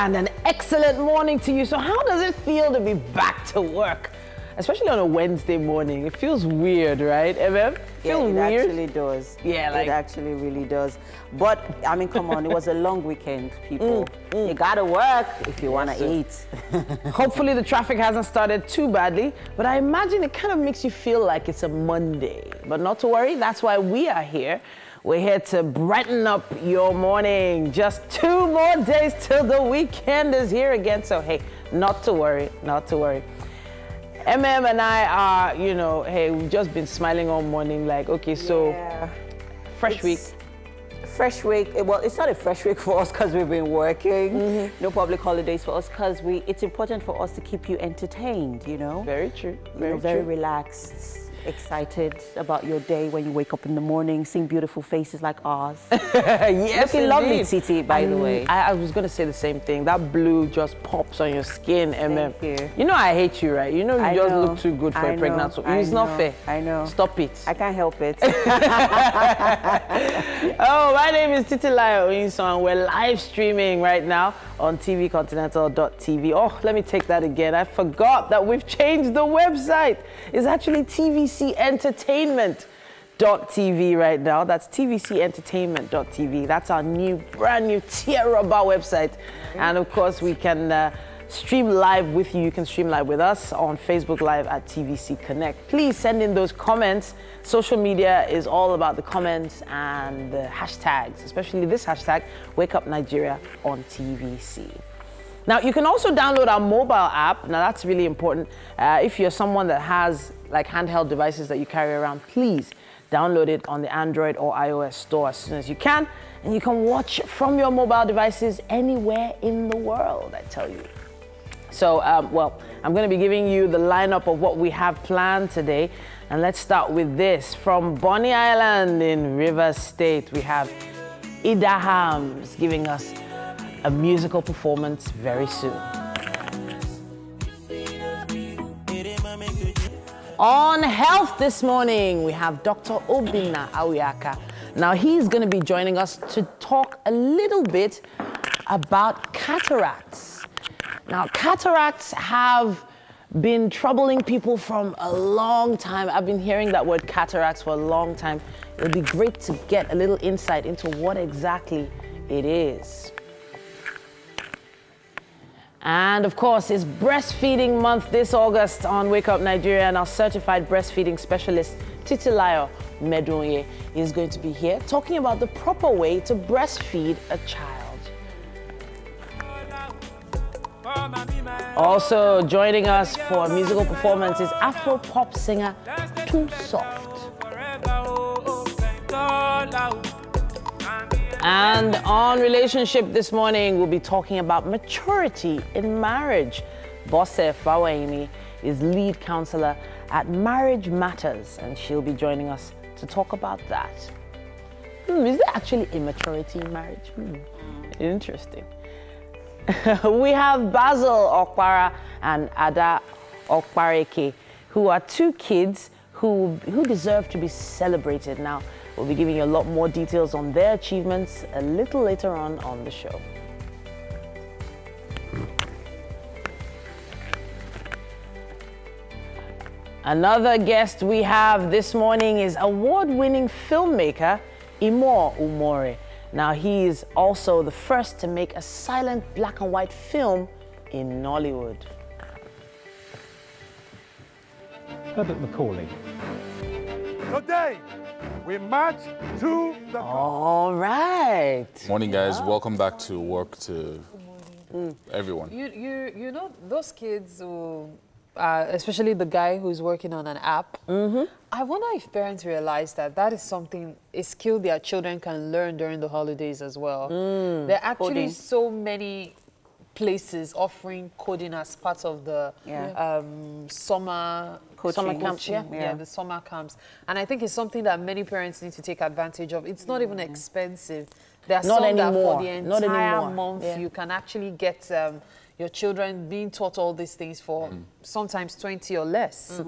and an excellent morning to you. So, how does it feel to be back to work? Especially on a Wednesday morning. It feels weird, right, MM? Yeah, it weird? actually does. Yeah, like- it actually really does. But I mean, come on, it was a long weekend, people. You gotta work if you wanna eat. Hopefully, the traffic hasn't started too badly, but I imagine it kind of makes you feel like it's a Monday. But not to worry, that's why we are here. We're here to brighten up your morning. Just two more days till the weekend is here again. So, hey, not to worry, not to worry. MM and I are, you know, hey, we've just been smiling all morning, like, okay, so Yeah. fresh week. Fresh week. Well, it's not a fresh week for us because we've been working. Mm-hmm. No public holidays for us because we. It's important for us to keep you entertained. You know. Very true. you Very, know, very relaxed, excited about your day when you wake up in the morning, seeing beautiful faces like ours. yes, Looking lovely, indeed. Titi, by the way. I, I was going to say the same thing. That blue just pops on your skin, MM. Thank you. know I hate you, right? You know you I just know. look too good for I a pregnant woman. It's I not fair. I know. Stop it. I can't help it. oh, my name is Titi Oyinsan, and we're live streaming right now on tvcontinental.tv. Oh, let me take that again. I forgot that we've changed the website. It's actually TVC Entertainment. TV right now. That's tvcentertainment.tv. That's our new, brand new Tierraba website. And of course, we can uh, stream live with you. You can stream live with us on Facebook Live at TVC Connect. Please send in those comments. Social media is all about the comments and the hashtags, especially this hashtag, Wake Up Nigeria on TVC. Now, you can also download our mobile app. Now, that's really important. Uh, if you're someone that has like handheld devices that you carry around, please download it on the Android or iOS store as soon as you can. And you can watch from your mobile devices anywhere in the world, I tell you. So, um, well, I'm going to be giving you the lineup of what we have planned today. And let's start with this. From Bonny Island in Rivers State, we have Ida Hams giving us a musical performance very soon. On health this morning, we have Dr. Obina Awiaka. Now, he's going to be joining us to talk a little bit about cataracts. Now, cataracts have been troubling people from a long time. I've been hearing that word cataracts for a long time. It would be great to get a little insight into what exactly it is. And of course, it's breastfeeding month this August on Wake Up Nigeria, and our certified breastfeeding specialist, Titilayo Medunye, is going to be here talking about the proper way to breastfeed a child. Also joining us for a musical performance is Afro pop singer Too Soft. And on relationship this morning, we'll be talking about maturity in marriage. Bosse Fawaini is lead counselor at Marriage Matters, and she'll be joining us to talk about that. Hmm, is there actually immaturity in marriage? Hmm, interesting. we have Basil Okpara and Ada Okpareke, who are two kids who, who deserve to be celebrated. Now, we'll be giving you a lot more details on their achievements a little later on on the show. Another guest we have this morning is award-winning filmmaker Imo Umore. Now, he is also the first to make a silent black and white film in Nollywood. Herbert Macaulay. Today, we march to the All right. Morning, guys. Welcome back to work to everyone. You, you, you know, those kids who, uh, especially the guy who's working on an app, I wonder if parents realize that that is something, a skill their children can learn during the holidays as well. There are actually Coding. so many places offering coding as part of the Yeah. um, summer Coaching. summer camps. Yeah, yeah. yeah, the summer camps. And I think it's something that many parents need to take advantage of. It's not even Mm. expensive. There are Not some that anymore. for the Not entire anymore. month Yeah. you can actually get um, your children being taught all these things for sometimes 20 or less.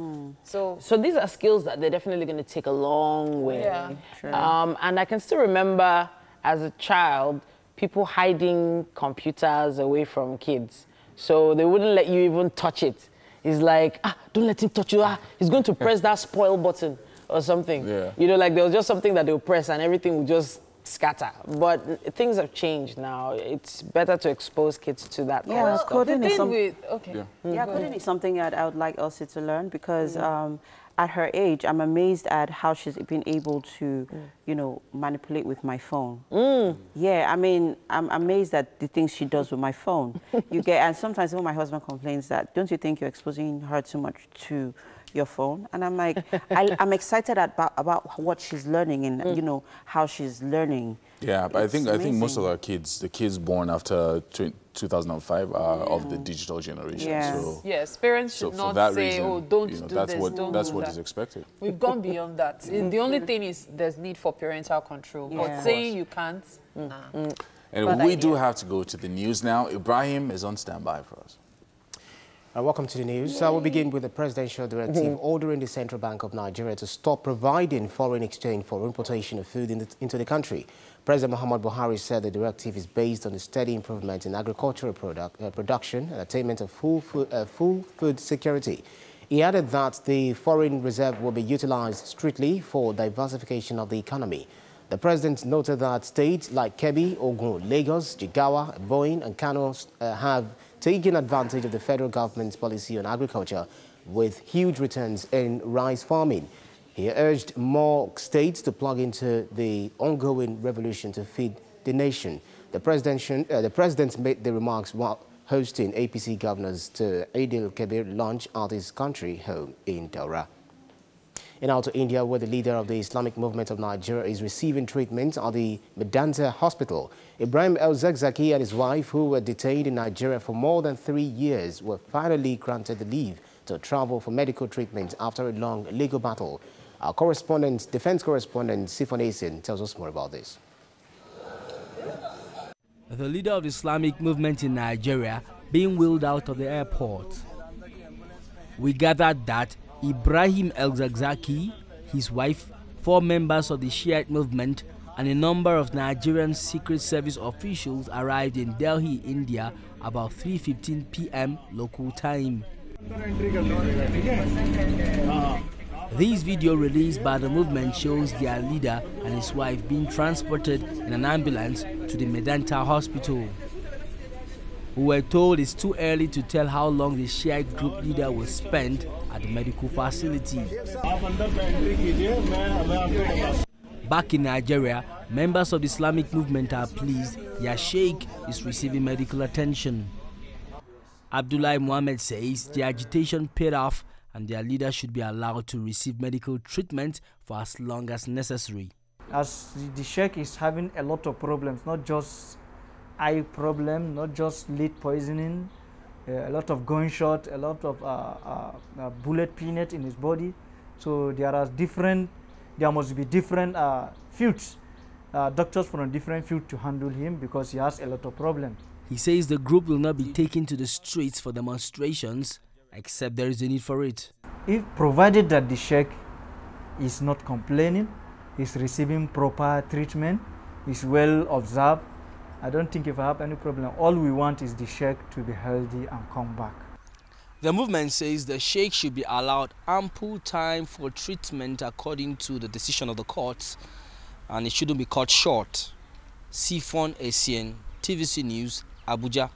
So So these are skills that they're definitely going to take a long way. Yeah. True. Um, and I can still remember as a child people hiding computers away from kids. So they wouldn't let you even touch it. It's like, ah, don't let him touch you. Ah, he's going to press that spoil button or something. Yeah. You know, like there was just something that they'll press and everything will just scatter. But things have changed now. It's better to expose kids to that kind Yeah, of stuff. coding The is thing some- with, okay. Yeah. Yeah, coding is something that I would like Elsie to learn because um, at her age, I'm amazed at how she's been able to, mm. you know, manipulate with my phone. Mm. Yeah, I mean, I'm amazed at the things she does with my phone. you get, and sometimes even my husband complains that, don't you think you're exposing her too much to your phone? And I'm like, I, I'm excited about about what she's learning and you know how she's learning. Yeah, but I It's think I think most of amazing. our kids, the kids born after tw 2005, are of the digital generation. Yeah. So, Yes, parents should for not say, reason, oh, don't you know, do that's this, what don't that's do what that. is expected. We've gone beyond that. the only thing is there's need for parental control. Yeah. But saying you can't, mm. nah. Mm. And Bad we do have to go to the news now. Ibrahim is on standby for us. Uh, welcome to the news. So we'll begin with the presidential directive ordering the Central Bank of Nigeria to stop providing foreign exchange for importation of food in the, into the country. President Muhammad Buhari said the directive is based on the steady improvement in agricultural product, uh, production and attainment of full food, uh, full food security. He added that the foreign reserve will be utilized strictly for diversification of the economy. The president noted that states like Kebbi, Ogun, Lagos, Jigawa, Ebonyi and Kano uh, have taken advantage of the federal government's policy on agriculture with huge returns in rice farming. He urged more states to plug into the ongoing revolution to feed the nation. The, president, uh, the president made the remarks while hosting APC governors to Eid al-Kabir lunch at his country home in Daura. In outer India, where the leader of the Islamic movement of Nigeria is receiving treatment at the Medanta Hospital, Ibrahim El-Zakzaki and his wife, who were detained in Nigeria for more than three years, were finally granted the leave to travel for medical treatment after a long legal battle. Our correspondent, defense correspondent Sifon Essien tells us more about this. the leader of the Islamic movement in Nigeria being wheeled out of the airport. We gathered that Ibrahim El Zakzaki, his wife, four members of the Shiite movement, and a number of Nigerian Secret Service officials arrived in Delhi, India about 3:15 p.m. local time. This video released by the movement shows their leader and his wife being transported in an ambulance to the Medanta hospital. We were told it's too early to tell how long the Shiite group leader will spend at the medical facility. Back in Nigeria, members of the Islamic movement are pleased their sheikh is receiving medical attention. Abdullah Muhammad says the agitation paid off and their leader should be allowed to receive medical treatment for as long as necessary. as the, the sheikh is having a lot of problems, not just eye problem, not just lead poisoning, a lot of gunshot, a lot of uh, uh, uh, bullet peanut in his body. So there are different, there must be different uh, fields, uh, doctors from a different field to handle him because he has a lot of problems. He says the group will not be taken to the streets for demonstrations except there is a need for it. If provided that the sheikh is not complaining, is receiving proper treatment, is well observed, I don't think if I have any problem. All we want is the sheikh to be healthy and come back. The movement says the sheikh should be allowed ample time for treatment according to the decision of the courts and it shouldn't be cut short. Sifon Essien, TVC News, Abuja.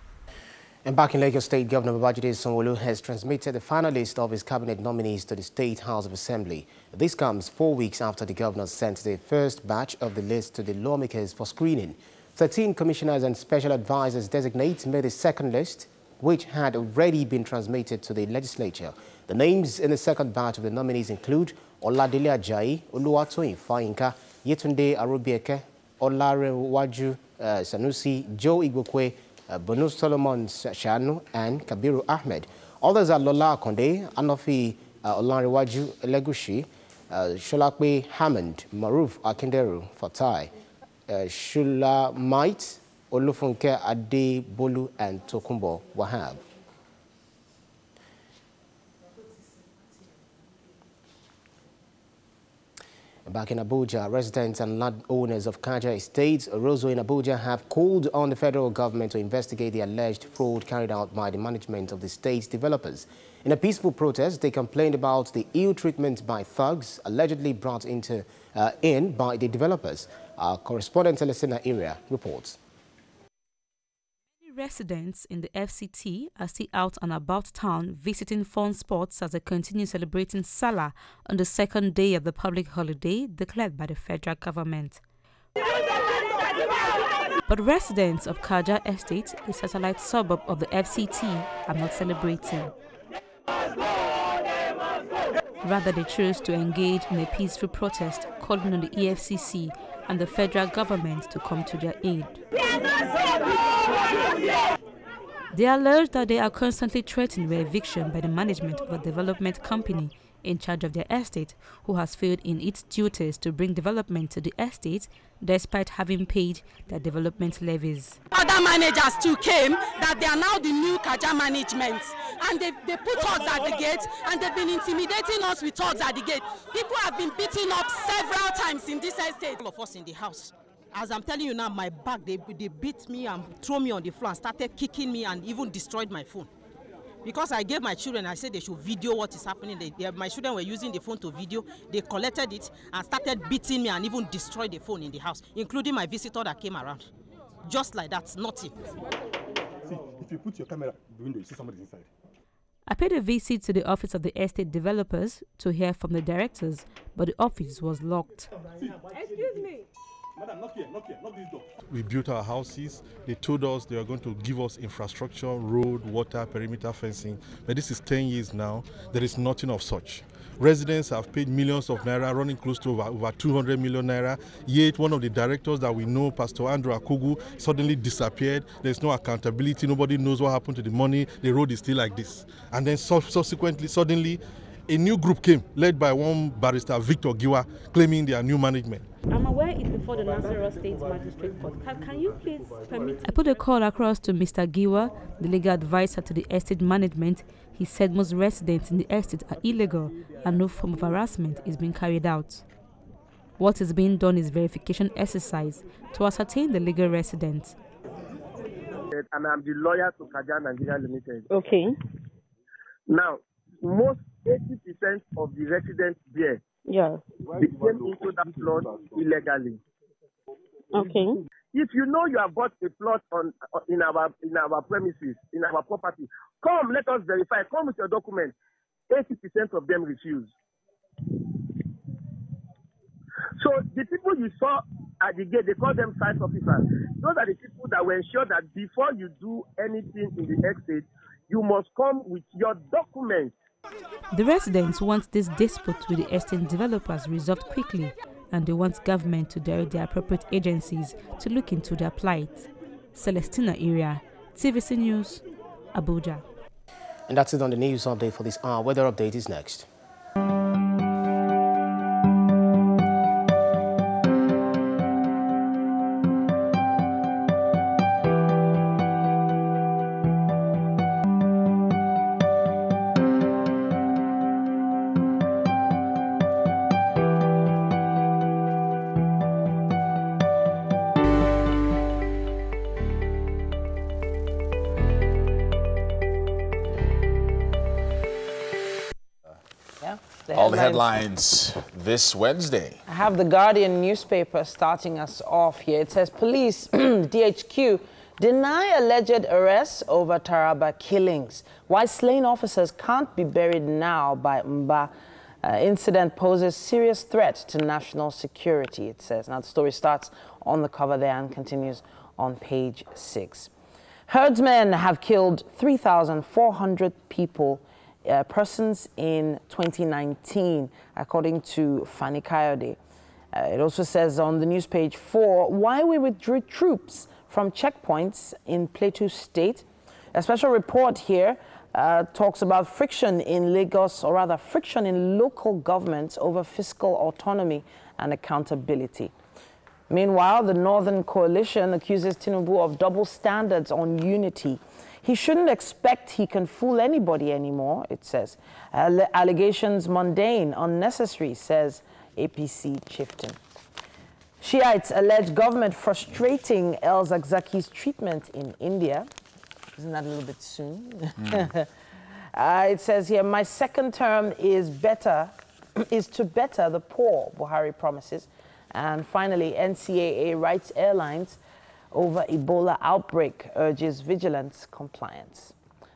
And back in Lagos State, Governor Babajide Sanwo-Olu has transmitted the final list of his cabinet nominees to the State House of Assembly. This comes four weeks after the governor sent the first batch of the list to the lawmakers for screening. 13 commissioners and special advisors designate made the second list, which had already been transmitted to the legislature. The names in the second batch of the nominees include Oladile Ajayi, Oluwatoyin Fayinka, Yetunde Arobieke, Olarewaju uh, Sanusi, Joe Igbokwe, uh, Solomon Shanu, and Kabiru Ahmed. Others are Lola Konde, Anofi uh, Olarewaju Elegushi, uh, Sholakwe Hammond, Maruf Akinderu Fatai, Shula Might, Olufunke Adebolu, and Tokunbo Wahab. Back in Abuja, residents and landowners of Kaja Estates, Roseau in Abuja, have called on the federal government to investigate the alleged fraud carried out by the management of the state's developers. In a peaceful protest, they complained about the ill treatment by thugs allegedly brought into, uh, in by the developers. Our correspondent Celestina Area reports. Residents in the FCT are still out and about town visiting fun spots as they continue celebrating Salah on the second day of the public holiday declared by the federal government. But residents of Kaja Estate, a satellite suburb of the FCT, are not celebrating. Rather, they chose to engage in a peaceful protest calling on the EFCC and the federal government to come to their aid. They allege that they are constantly threatened with eviction by the management of a development company in charge of their estate, who has failed in its duties to bring development to the estate despite having paid their development levies. Other managers too came that they are now the new Kaja management and they, they put us at the gate and they've been intimidating us with us at the gate. People have been beaten up several times in this estate. All of us in the house. As I'm telling you now, my back, they, they beat me and threw me on the floor and started kicking me and even destroyed my phone. Because I gave my children, I said they should video what is happening. They, they, my children were using the phone to video. They collected it and started beating me and even destroyed the phone in the house, including my visitor that came around. Just like that, nothing. See, if you put your camera in the window, you see somebody inside. I paid a visit to the office of the estate developers to hear from the directors, but the office was locked. Excuse me. Madam, knock here, knock here, knock this door. We built our houses. They told us they were going to give us infrastructure, road, water, perimeter fencing. But this is 10 years now. There is nothing of such. Residents have paid millions of naira, running close to over, over 200 million naira. Yet one of the directors that we know, Pastor Andrew Akugu, suddenly disappeared. There's no accountability. Nobody knows what happened to the money. The road is still like this. And then subsequently, suddenly, a new group came, led by one barrister, Victor Giwa, claiming their new management. I'm aware it's before the Nasarawa State Magistrate Court. Can, can you please permit? I put a call across to Mr. Giwa, the legal advisor to the estate management. He said most residents in the estate are illegal and no form of harassment is being carried out. What is being done is verification exercise to ascertain the legal residents. And I'm the lawyer to Kaja Nigeria Limited. Okay. Now, most 80% of the residents there Yeah. they came into that plot illegally. Okay. If you know you have bought a plot on uh, in our in our premises, in our property, come let us verify. Come with your document. Eighty percent of them refuse. So the people you saw at the gate, they call them site officers. Those are the people that will ensure that before you do anything in the estate, you must come with your documents. The residents want this dispute with the estate developers resolved quickly and they want government to direct the appropriate agencies to look into their plight. Celestina Area, TVC News, Abuja. And that's it on the news update for this hour. Weather update is next. Headlines this Wednesday. I have the Guardian newspaper starting us off here. It says police, DHQ, deny alleged arrests over Taraba killings. Why slain officers can't be buried now by Mba. Uh, incident poses serious threat to national security, it says. Now, the story starts on the cover there and continues on page six. Herdsmen have killed 3,400 people uh, persons in 2019, according to Fani-Kayode. Uh, it also says on the news page four why we withdrew troops from checkpoints in Plateau State. A special report here uh, talks about friction in Lagos, or rather, friction in local governments over fiscal autonomy and accountability. Meanwhile, the Northern Coalition accuses Tinubu of double standards on unity. He shouldn't expect he can fool anybody anymore, it says. Alle- allegations mundane, unnecessary, says APC chieftain. Shiites allege government frustrating El Zakzaki's treatment in India. Isn't that a little bit soon? Mm. uh, it says here, my second term is better, is to better the poor, Buhari promises. And finally, NCAA writes airlines over Ebola outbreak urges vigilance compliance.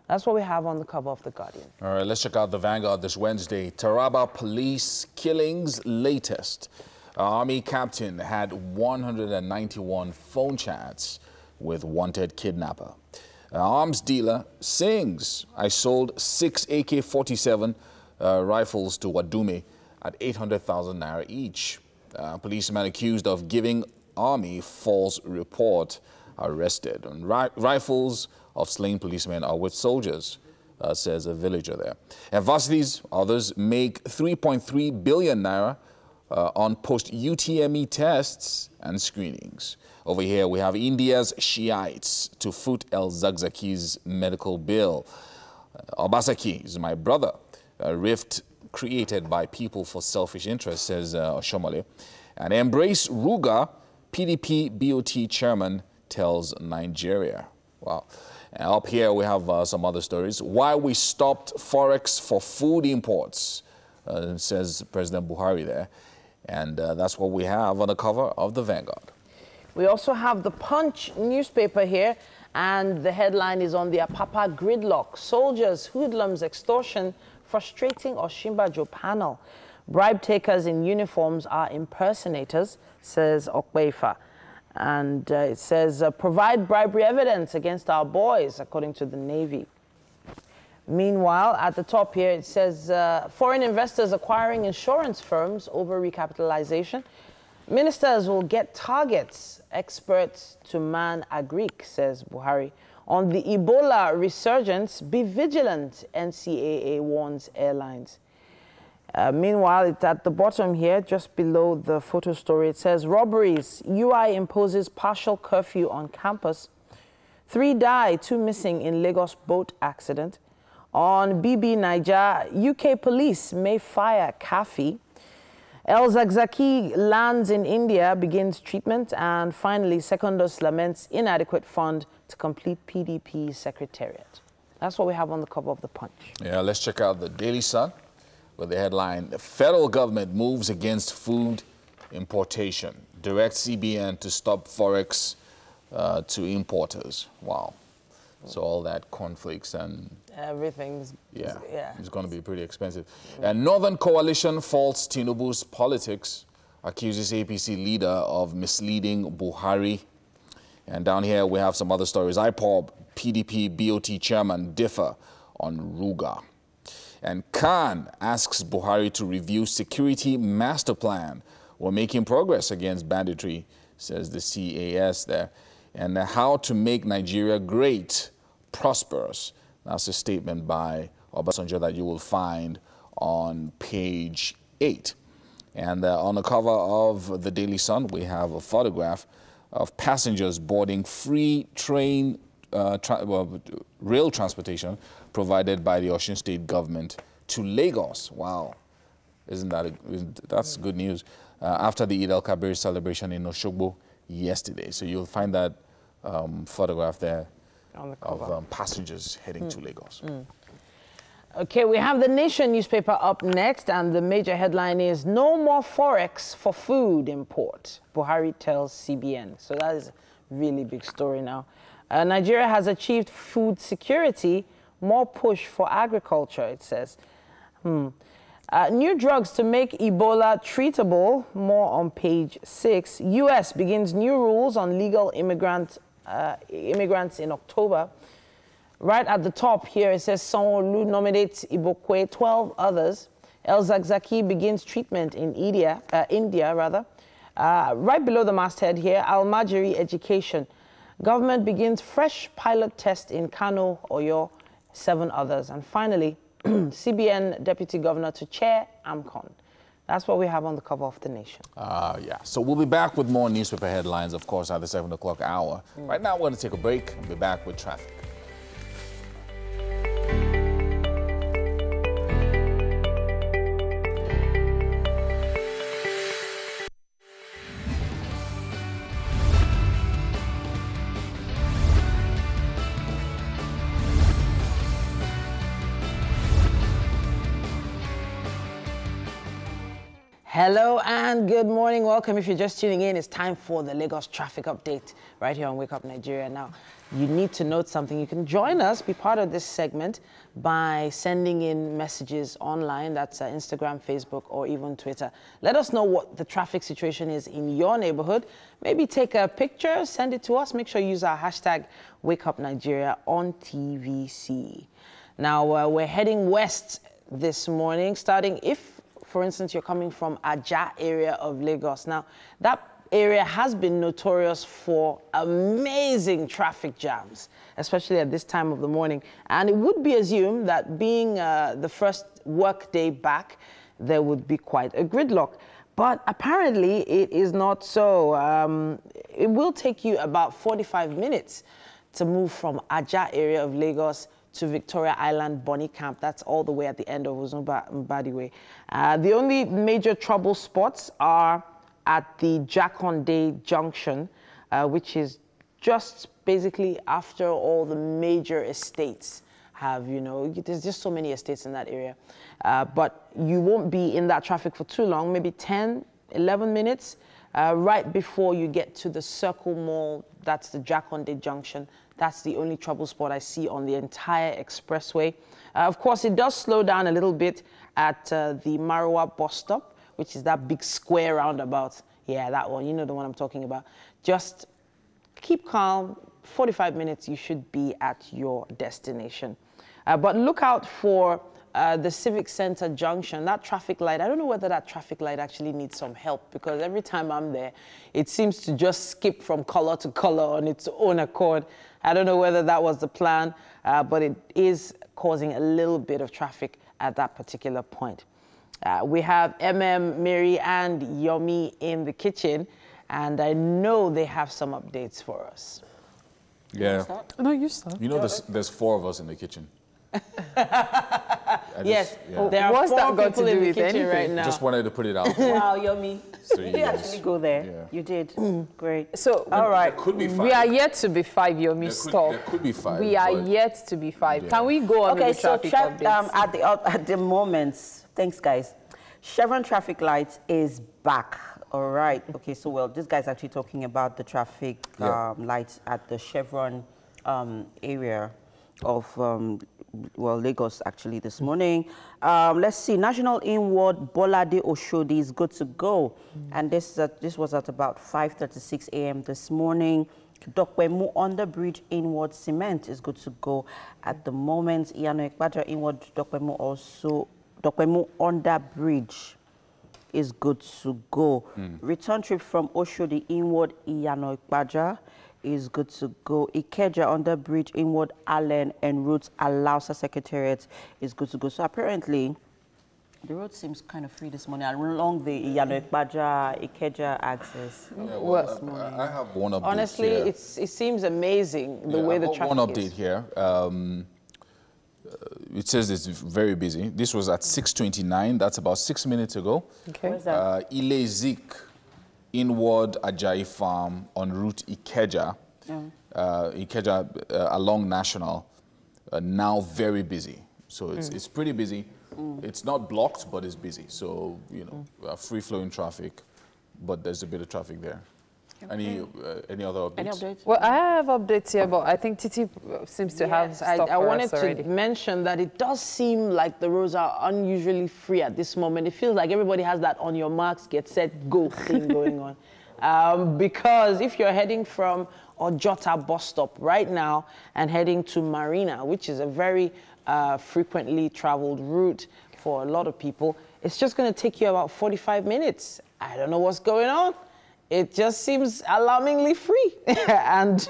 That's what we have on the cover of The Guardian. All right, let's check out the Vanguard this Wednesday. Taraba police killings latest. Army captain had 191 phone chats with wanted kidnapper. arms dealer sings, I sold six AK-47 uh, rifles to Wadume at 800,000 naira each. Uh, policeman accused of giving army false report arrested. And ri rifles of slain policemen are with soldiers, uh, says a villager there. And others, make 3.3 billion naira uh, on post-UTME tests and screenings. Over here, we have India's Shiites to foot El Zakzaki's medical bill. Uh, Obaseki is my brother. A rift created by people for selfish interests, says uh, Oshiomhole. And embrace Ruga, PDP BOT chairman tells Nigeria. Wow. And up here we have uh, some other stories. Why we stopped Forex for food imports, uh, says President Buhari there. And uh, that's what we have on the cover of the Vanguard. We also have the Punch newspaper here, and the headline is on the Apapa gridlock. Soldiers, hoodlums, extortion, frustrating Osinbajo panel. Bribe takers in uniforms are impersonators, says Opeifa. And uh, it says, uh, provide bribery evidence against our boys, according to the Navy. Meanwhile, at the top here, it says, uh, foreign investors acquiring insurance firms over recapitalization. Ministers will get targets, experts to man Agric, says Buhari. On the Ebola resurgence, be vigilant, NCAA warns airlines. Uh, meanwhile, it's at the bottom here, just below the photo story. It says robberies. UI imposes partial curfew on campus. Three die, two missing in Lagos boat accident. On BBNaija, UK police may fire Khafi. El Zakzaki lands in India, begins treatment. And finally, Secondus laments inadequate fund to complete PDP secretariat. That's what we have on the cover of the Punch. Yeah, let's check out the Daily Sun with the headline, the federal government moves against food importation, direct CBN to stop Forex uh, to importers. Wow. So all that conflicts and everything's yeah, yeah. it's going to be pretty expensive. And Northern Coalition faults Tinubu's politics, accuses APC leader of misleading Buhari. And down here we have some other stories. IPOB, PDP, BOT chairman differ on Ruga. And Khan asks Buhari to review security master plan. We're making progress against banditry, says the CAS there. And how to make Nigeria great, prosperous. That's a statement by Obasanjo that you will find on page 8. And uh, on the cover of the Daily Sun, we have a photograph of passengers boarding free train uh, tra well, rail transportation provided by the Osun State government to Lagos. Wow. Isn't that, a, that's good news. Uh, after the Eid al-Kabir celebration in Oshogbo yesterday. So you'll find that um, photograph there the of um, passengers heading mm. to Lagos. Mm. Okay, we have the Nation newspaper up next, and the major headline is No More Forex for Food Import. Buhari tells CBN. So that is a really big story now. Uh, Nigeria has achieved food security, more push for agriculture, it says. Hmm. Uh, new drugs to make Ebola treatable, more on page six. U.S. begins new rules on legal immigrant, uh, immigrants in October. Right at the top here, it says Sanwo-Olu nominates Igbokwe, 12 others. El Zakzaki begins treatment in India, uh, India rather. Uh, right below the masthead here, Almajiri Education. Government begins fresh pilot test in Kano, Oyo, seven others. And finally, CBN Deputy Governor to chair AMCON. That's what we have on the cover of The Nation. Uh, yeah, so we'll be back with more newspaper headlines, of course, at the 7 o'clock hour. Mm. Right now, we're going to take a break and be back with traffic. Hello and good morning. Welcome. If you're just tuning in, it's time for the Lagos traffic update right here on Wake Up Nigeria. Now, you need to note something. You can join us, be part of this segment by sending in messages online. That's uh, Instagram, Facebook, or even Twitter. Let us know what the traffic situation is in your neighborhood. Maybe take a picture, send it to us. Make sure you use our hashtag Wake Up Nigeria on TVC. Now, uh, we're heading west this morning, starting if for instance, you're coming from Aja area of Lagos. Now, that area has been notorious for amazing traffic jams, especially at this time of the morning. And it would be assumed that being uh, the first work day back, there would be quite a gridlock. But apparently it is not so. Um, it will take you about 45 minutes to move from Aja area of Lagos to Victoria Island Bonny Camp. That's all the way at the end of Ozumba Way. Uh, the only major trouble spots are at the Jakande Junction, uh, which is just basically after all the major estates have, you know, there's just so many estates in that area. Uh, but you won't be in that traffic for too long, maybe 10, 11 minutes, uh, right before you get to the Circle Mall, that's the Jakande Junction. That's the only trouble spot I see on the entire expressway. Uh, of course, it does slow down a little bit at uh, the Marwa bus stop, which is that big square roundabout. Yeah, that one. You know the one I'm talking about. Just keep calm. 45 minutes, you should be at your destination. Uh, but look out for uh, the Civic Center junction, that traffic light, I don't know whether that traffic light actually needs some help because every time I'm there, it seems to just skip from color to color on its own accord. I don't know whether that was the plan, uh, but it is causing a little bit of traffic at that particular point. Uh, we have MM, Mary, and Yomi in the kitchen, and I know they have some updates for us. Yeah. No, you start. You know, there's, there's four of us in the kitchen. just, yes, yeah. there are What's four people in the kitchen anything? right now. Just wanted to put it out. wow, Yomi. So you, did actually go there. Yeah. You did. Mm. Great. So, all right. could be five. We are yet to be five, Yomi. There Stop. There could be five. We are yet to be five. Yeah. Can we go on okay, with the traffic so tra um, at the uh, at the moment, thanks guys. Chevron traffic lights is back. All right. Okay. So well, this guy's actually talking about the traffic yeah. um, lights at the Chevron um, area of um, well, Lagos actually this morning. Um, let's see, National Inward Bolade Oshodi is good to go. Mm. And this, at, this was at about 5.36 a.m. this morning. Dopemu Under Bridge Inward Cement is good to go at the moment. Iyana Ipaja Inward Dopemu also, Dopemu Under Bridge is good to go. Mm. Return trip from Oshodi Inward Iyana Ipaja is good to go. Ikeja under bridge, Inward Allen and routes Alausa Secretariat is good to go. So apparently, the road seems kind of free this morning along the Iyana Ipaja, Ikeja access. Yeah, well, I, I, have one update Honestly, here. it's, it seems amazing the yeah, way the traffic one update is. here. Um, uh, it says it's very busy. This was at 6.29. That's about six minutes ago. Okay. Where's that? Uh, Ile Zik inward Ajayi farm on route Ikeja, yeah. uh, Ikeja uh, along National, uh, now very busy. So it's, mm. it's pretty busy. Mm. It's not blocked, but it's busy. So, you know, mm. free-flowing traffic, but there's a bit of traffic there. Okay. Any uh, any other updates? Any updates? Well, I have updates here, but I think Titi seems to yes, have I, I wanted to mention that it does seem like the roads are unusually free at this moment. It feels like everybody has that on your marks, get set, go thing going on. Um, because if you're heading from Ojota bus stop right now and heading to Marina, which is a very uh, frequently traveled route for a lot of people, it's just going to take you about 45 minutes. I don't know what's going on it just seems alarmingly free. and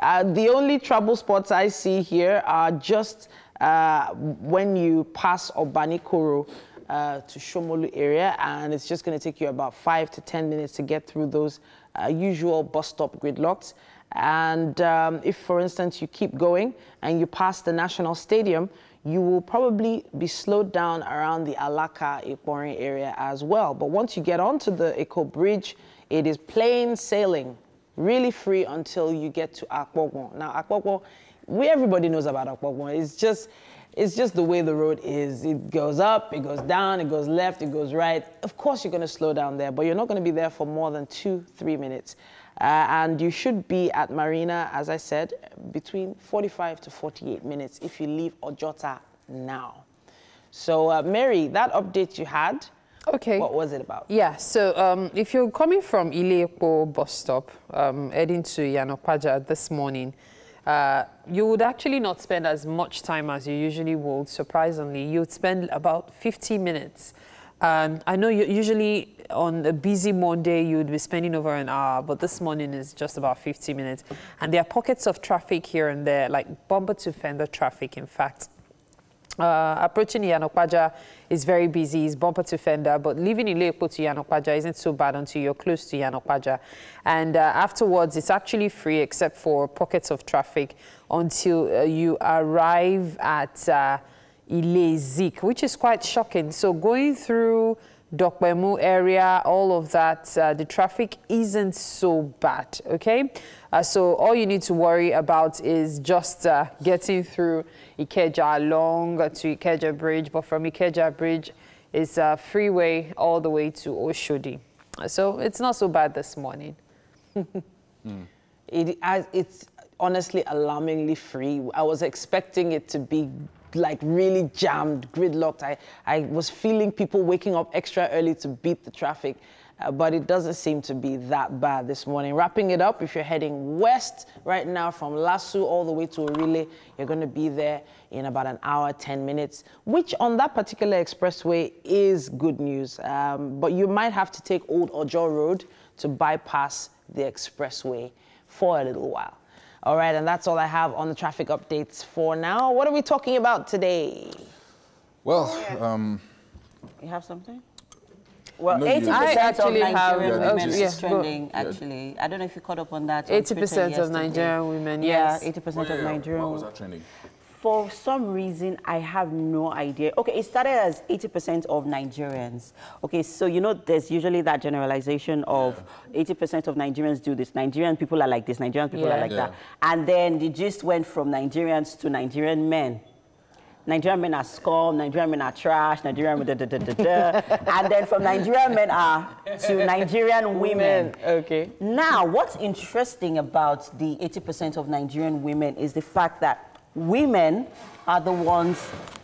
uh, the only trouble spots I see here are just uh, when you pass Obanikoro uh, to Shomolu area, and it's just going to take you about five to 10 minutes to get through those uh, usual bus stop gridlocks. And um, if, for instance, you keep going and you pass the National Stadium, you will probably be slowed down around the Alaka Ikpori area as well. But once you get onto the Eko Bridge, it is plain sailing, really free until you get to Apongbon. Now, Apongbon, we everybody knows about Apongbon. It's just it's just the way the road is. It goes up, it goes down, it goes left, it goes right. Of course, you're going to slow down there, but you're not going to be there for more than two, three minutes. Uh, and you should be at Marina, as I said, between 45 to 48 minutes if you leave Ojota now. So, uh, Mary, that update you had, Okay. what was it about? Yeah, so um, if you're coming from Ilepo bus stop, um, heading to Yanopaja this morning, uh, you would actually not spend as much time as you usually would, surprisingly. You'd spend about 50 minutes. Um, I know you, usually on a busy Monday, you'd be spending over an hour, but this morning is just about 50 minutes. And there are pockets of traffic here and there, like bumper to fender traffic, in fact. Uh, approaching Yanokwaja is very busy, it's bumper to fender, but leaving Ilepo to Yanokwaja isn't so bad until you're close to Yanokwaja. And uh, afterwards, it's actually free except for pockets of traffic until uh, you arrive at uh, which is quite shocking. So going through Dopemu area, all of that, uh, the traffic isn't so bad, okay? Uh, so all you need to worry about is just uh, getting through Ikeja along to Ikeja Bridge, but from Ikeja Bridge, it's a freeway all the way to Oshodi. So it's not so bad this morning. It, as- it's honestly alarmingly free. I was expecting it to be like really jammed, gridlocked. I, I was feeling people waking up extra early to beat the traffic, uh, but it doesn't seem to be that bad this morning. Wrapping it up, if you're heading west right now from Lasu all the way to Orile, you're going to be there in about an hour, 10 minutes, which on that particular expressway is good news. Um, but you might have to take Old Ojo Road to bypass the expressway for a little while. All right, and that's all I have on the traffic updates for now. What are we talking about today? Well, um, You have something? Well, No, 80% I of actually Nigerian have- women okay, is yeah, go. trending, actually. I don't know if you caught up on that. 80% Twitter of. Nigerian women, Yeah, yes. 80% yeah, of yeah. Nigerian Why was that trending? For some reason, I have no idea. Okay, it started as 80% of Nigerians. Okay, so you know, there's usually that generalization of 80% of Nigerians do this. Nigerian people are like this. Nigerian people Yeah. are like Yeah. that. And then the gist went from Nigerians to Nigerian men. Nigerian men are scum, Nigerian men are trash, Nigerian men da da da da da. and then from Nigerian men are to Nigerian women. Okay. Now, what's interesting about the 80% of Nigerian women is the fact that women are the ones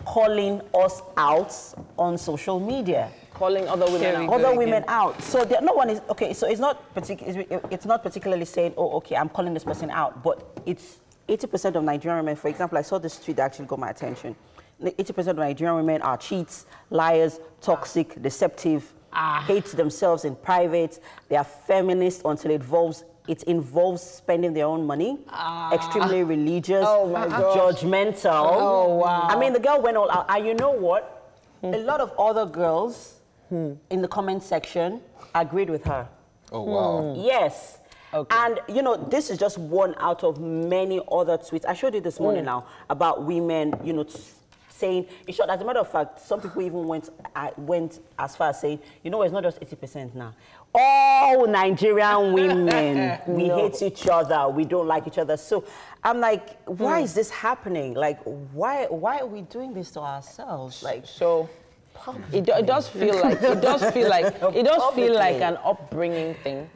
calling us out on social media. Calling other women Here we out. go Other again. women out. So there, no one is okay. So it's not partic- it's, it's not particularly saying, oh, okay, I'm calling this person out, but it's 80% of Nigerian women. For example, I saw this tweet that actually got my attention. 80% of Nigerian women are cheats, liars, toxic, deceptive, ah. hate themselves in private. They are feminists until it involves it involves spending their own money, ah. extremely religious, Oh my gosh. judgmental. Oh, wow. I mean, the girl went all out. And you know what? A lot of other girls hmm. in the comment section agreed with her. Oh, wow. Hmm. Yes. Okay. And you know, this is just one out of many other tweets. I showed you this morning hmm. now about women, you know, saying, in short, as a matter of fact, some people even went uh, went as far as saying, you know, it's not just 80% now. All Nigerian women, we hate each other, we don't like each other. So I'm like, why is this happening? Like, why why are we doing this to ourselves? Like, So it, do- it does feel like it does feel like it does feel like an upbringing thing.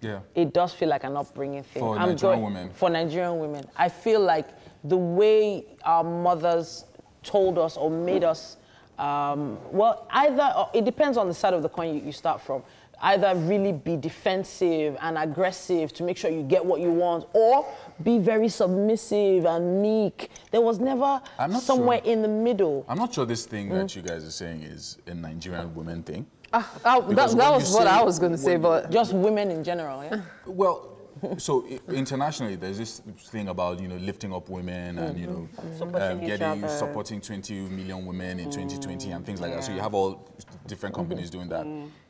Yeah. It does feel like an upbringing thing. For Nigerian women. For Nigerian women, I feel like the way our mothers told us or made us, um, well, either or it depends on the side of the coin you, you start from. Either really be defensive and aggressive to make sure you get what you want, or be very submissive and meek. There was never I'm not somewhere sure. in the middle. I'm not sure this thing that you guys are saying is a Nigerian woman thing. Ah, ah, that, that was what I was going to say, when- but Just women in general, yeah. Well, so internationally, there's this thing about you know lifting up women and you know Supporting um, each getting other. supporting 20 million women in 2020 and things like that. So you have all different companies doing that.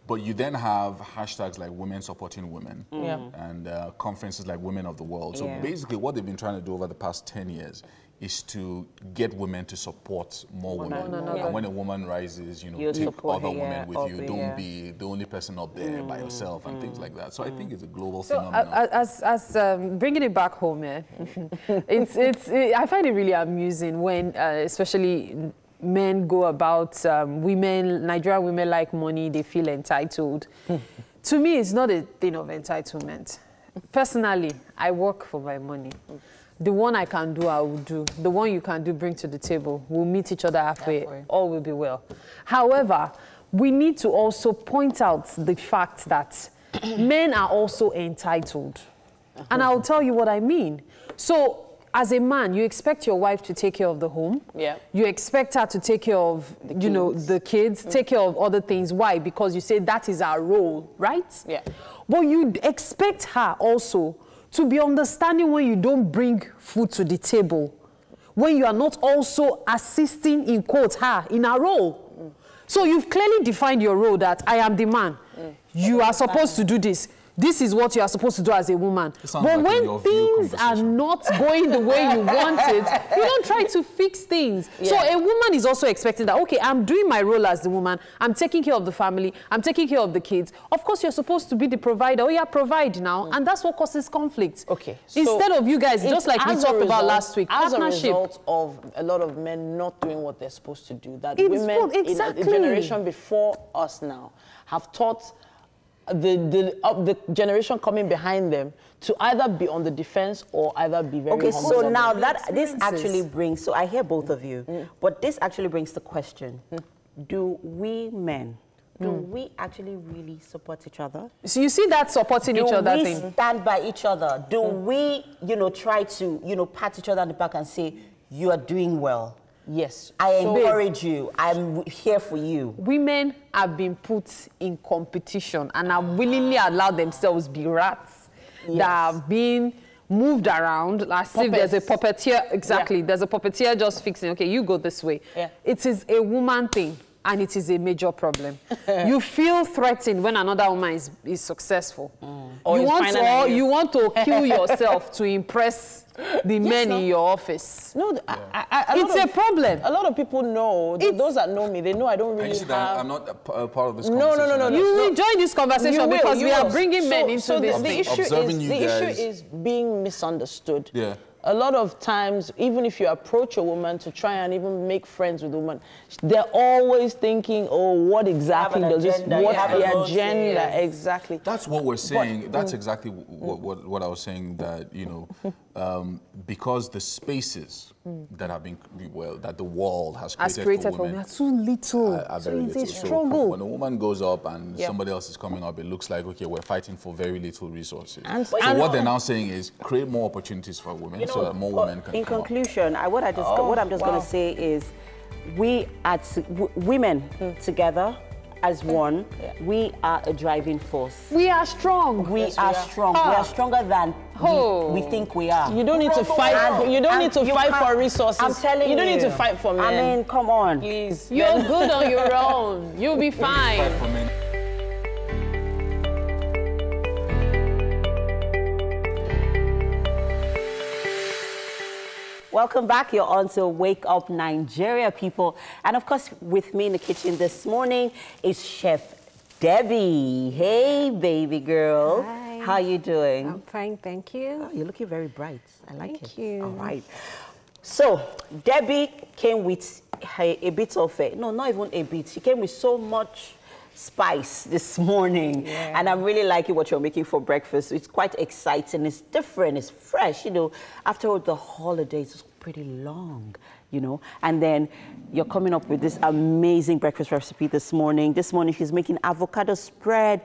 But you then have hashtags like women supporting women Yeah. and uh, conferences like Women of the World. So Yeah. basically, what they've been trying to do over the past 10 years is to get women to support more One women. another. And when a woman rises, you know, You take other her, women yeah, with you. there, Don't yeah. be the only person up there by yourself and things like that. So I think it's a global So phenomenon. uh, as, as um, bringing it back home, eh, it's, it's, it, I find it really amusing when, uh, especially men go about um, women, Nigerian women like money, they feel entitled. to me, it's not a thing of entitlement. Personally, I work for my money. The one I can do, I will do. The one you can do, bring to the table. We'll meet each other halfway. Halfway. All will be well. However, we need to also point out the fact that men are also entitled. And I'll tell you what I mean. So, as a man, you expect your wife to take care of the home. Yeah. You expect her to take care of, you know, the kids, mm. take care of other things. Why? Because you say that is our role, right? Yeah. But you expect her also to be understanding when you don't bring food to the table, when you are not also assisting, in quotes, her in her role. Mm. So you've clearly defined your role that I am the man. Mm. You are supposed to do this. This is what you are supposed to do as a woman. But like when things are not going the way you want it, you don't try to fix things. So a woman is also expecting that, okay, I'm doing my role as the woman. I'm taking care of the family. I'm taking care of the kids. Of course, you're supposed to be the provider. Oh, yeah, provide now. And that's what causes conflict. Okay. so Instead of you guys, just like we as a talked about last week, as partnership. a result of a lot of men not doing what they're supposed to do, that It's women full- in exactly. the generation before us now have taught the the, uh, the generation coming behind them to either be on the defense or either be very Okay, humble. so now that this actually brings, so I hear both of you, Mm. but this actually brings the question: Mm. Do we men, do we actually really support each other? So you see that supporting do each other we thing. stand by each other? Do Mm. we, you know, try to, you know, pat each other on the back and say, "You are doing well. Yes, I So- encourage you. I'm here for you." women have been put in competition and have willingly allowed themselves be rats that have been moved around. As if there's a puppeteer exactly. There's a puppeteer just fixing okay you go this way. Yeah. it is a woman thing and it is a major problem you feel threatened when another woman is, is successful mm. Or you is want to, or you. you want to kill yourself to impress the men no. in your office No, th- I, I, a lot it's a of- problem A lot of people know. th- It's- those that know me, they know I don't really you have. I'm not a p- a part of this No, no, no, no, no. you just- will enjoy this conversation will, because you we are bringing so, men into so this the, the issue is the issue is being misunderstood. Yeah. A lot of times, even if you approach a woman to try and even make friends with a woman, they're always thinking, "Oh, what exactly does this? agenda, you What's have the agenda yes. exactly?" That's what we're saying. That's mm. exactly what, what, what I was saying. That you know, um, because the spaces that have been well, that the world has created, created for for women women are too little. are, are so very it's little. a So struggle. when a woman goes up and Yeah. somebody else is coming up, it looks like okay, we're fighting for very little resources. And- so and- what they're now saying is create more opportunities for women so that more But women can In come up. conclusion, I, what I just Oh, what I'm just wow. going to say is, we at w- women together as one, we are a driving force. we are strong. We Yes, we are are. strong. We Ah. are stronger than Oh. we, we think we are. You don't need to fight. And- For, you don't and need to fight for resources. I'm telling you. you don't need to fight for men. I mean, come on. please. You're good on your own. You'll be fine. Welcome back. You're on to Wake Up Nigeria, people. And of course, with me in the kitchen this morning is Chef Debbie. Hey, baby girl. Hi. How you doing? I'm fine, thank you. Oh, you're looking very bright. I like Thank it. you. All right. So, Debbie came with a, a bit of a, no, not even a bit. She came with so much spice this morning. Yeah. And I'm really liking what you're making for breakfast. It's quite exciting. It's different. It's fresh. You know, after all the holidays, it's pretty long, you know. And then you're coming up with this amazing breakfast recipe this morning. This morning, she's making avocado spread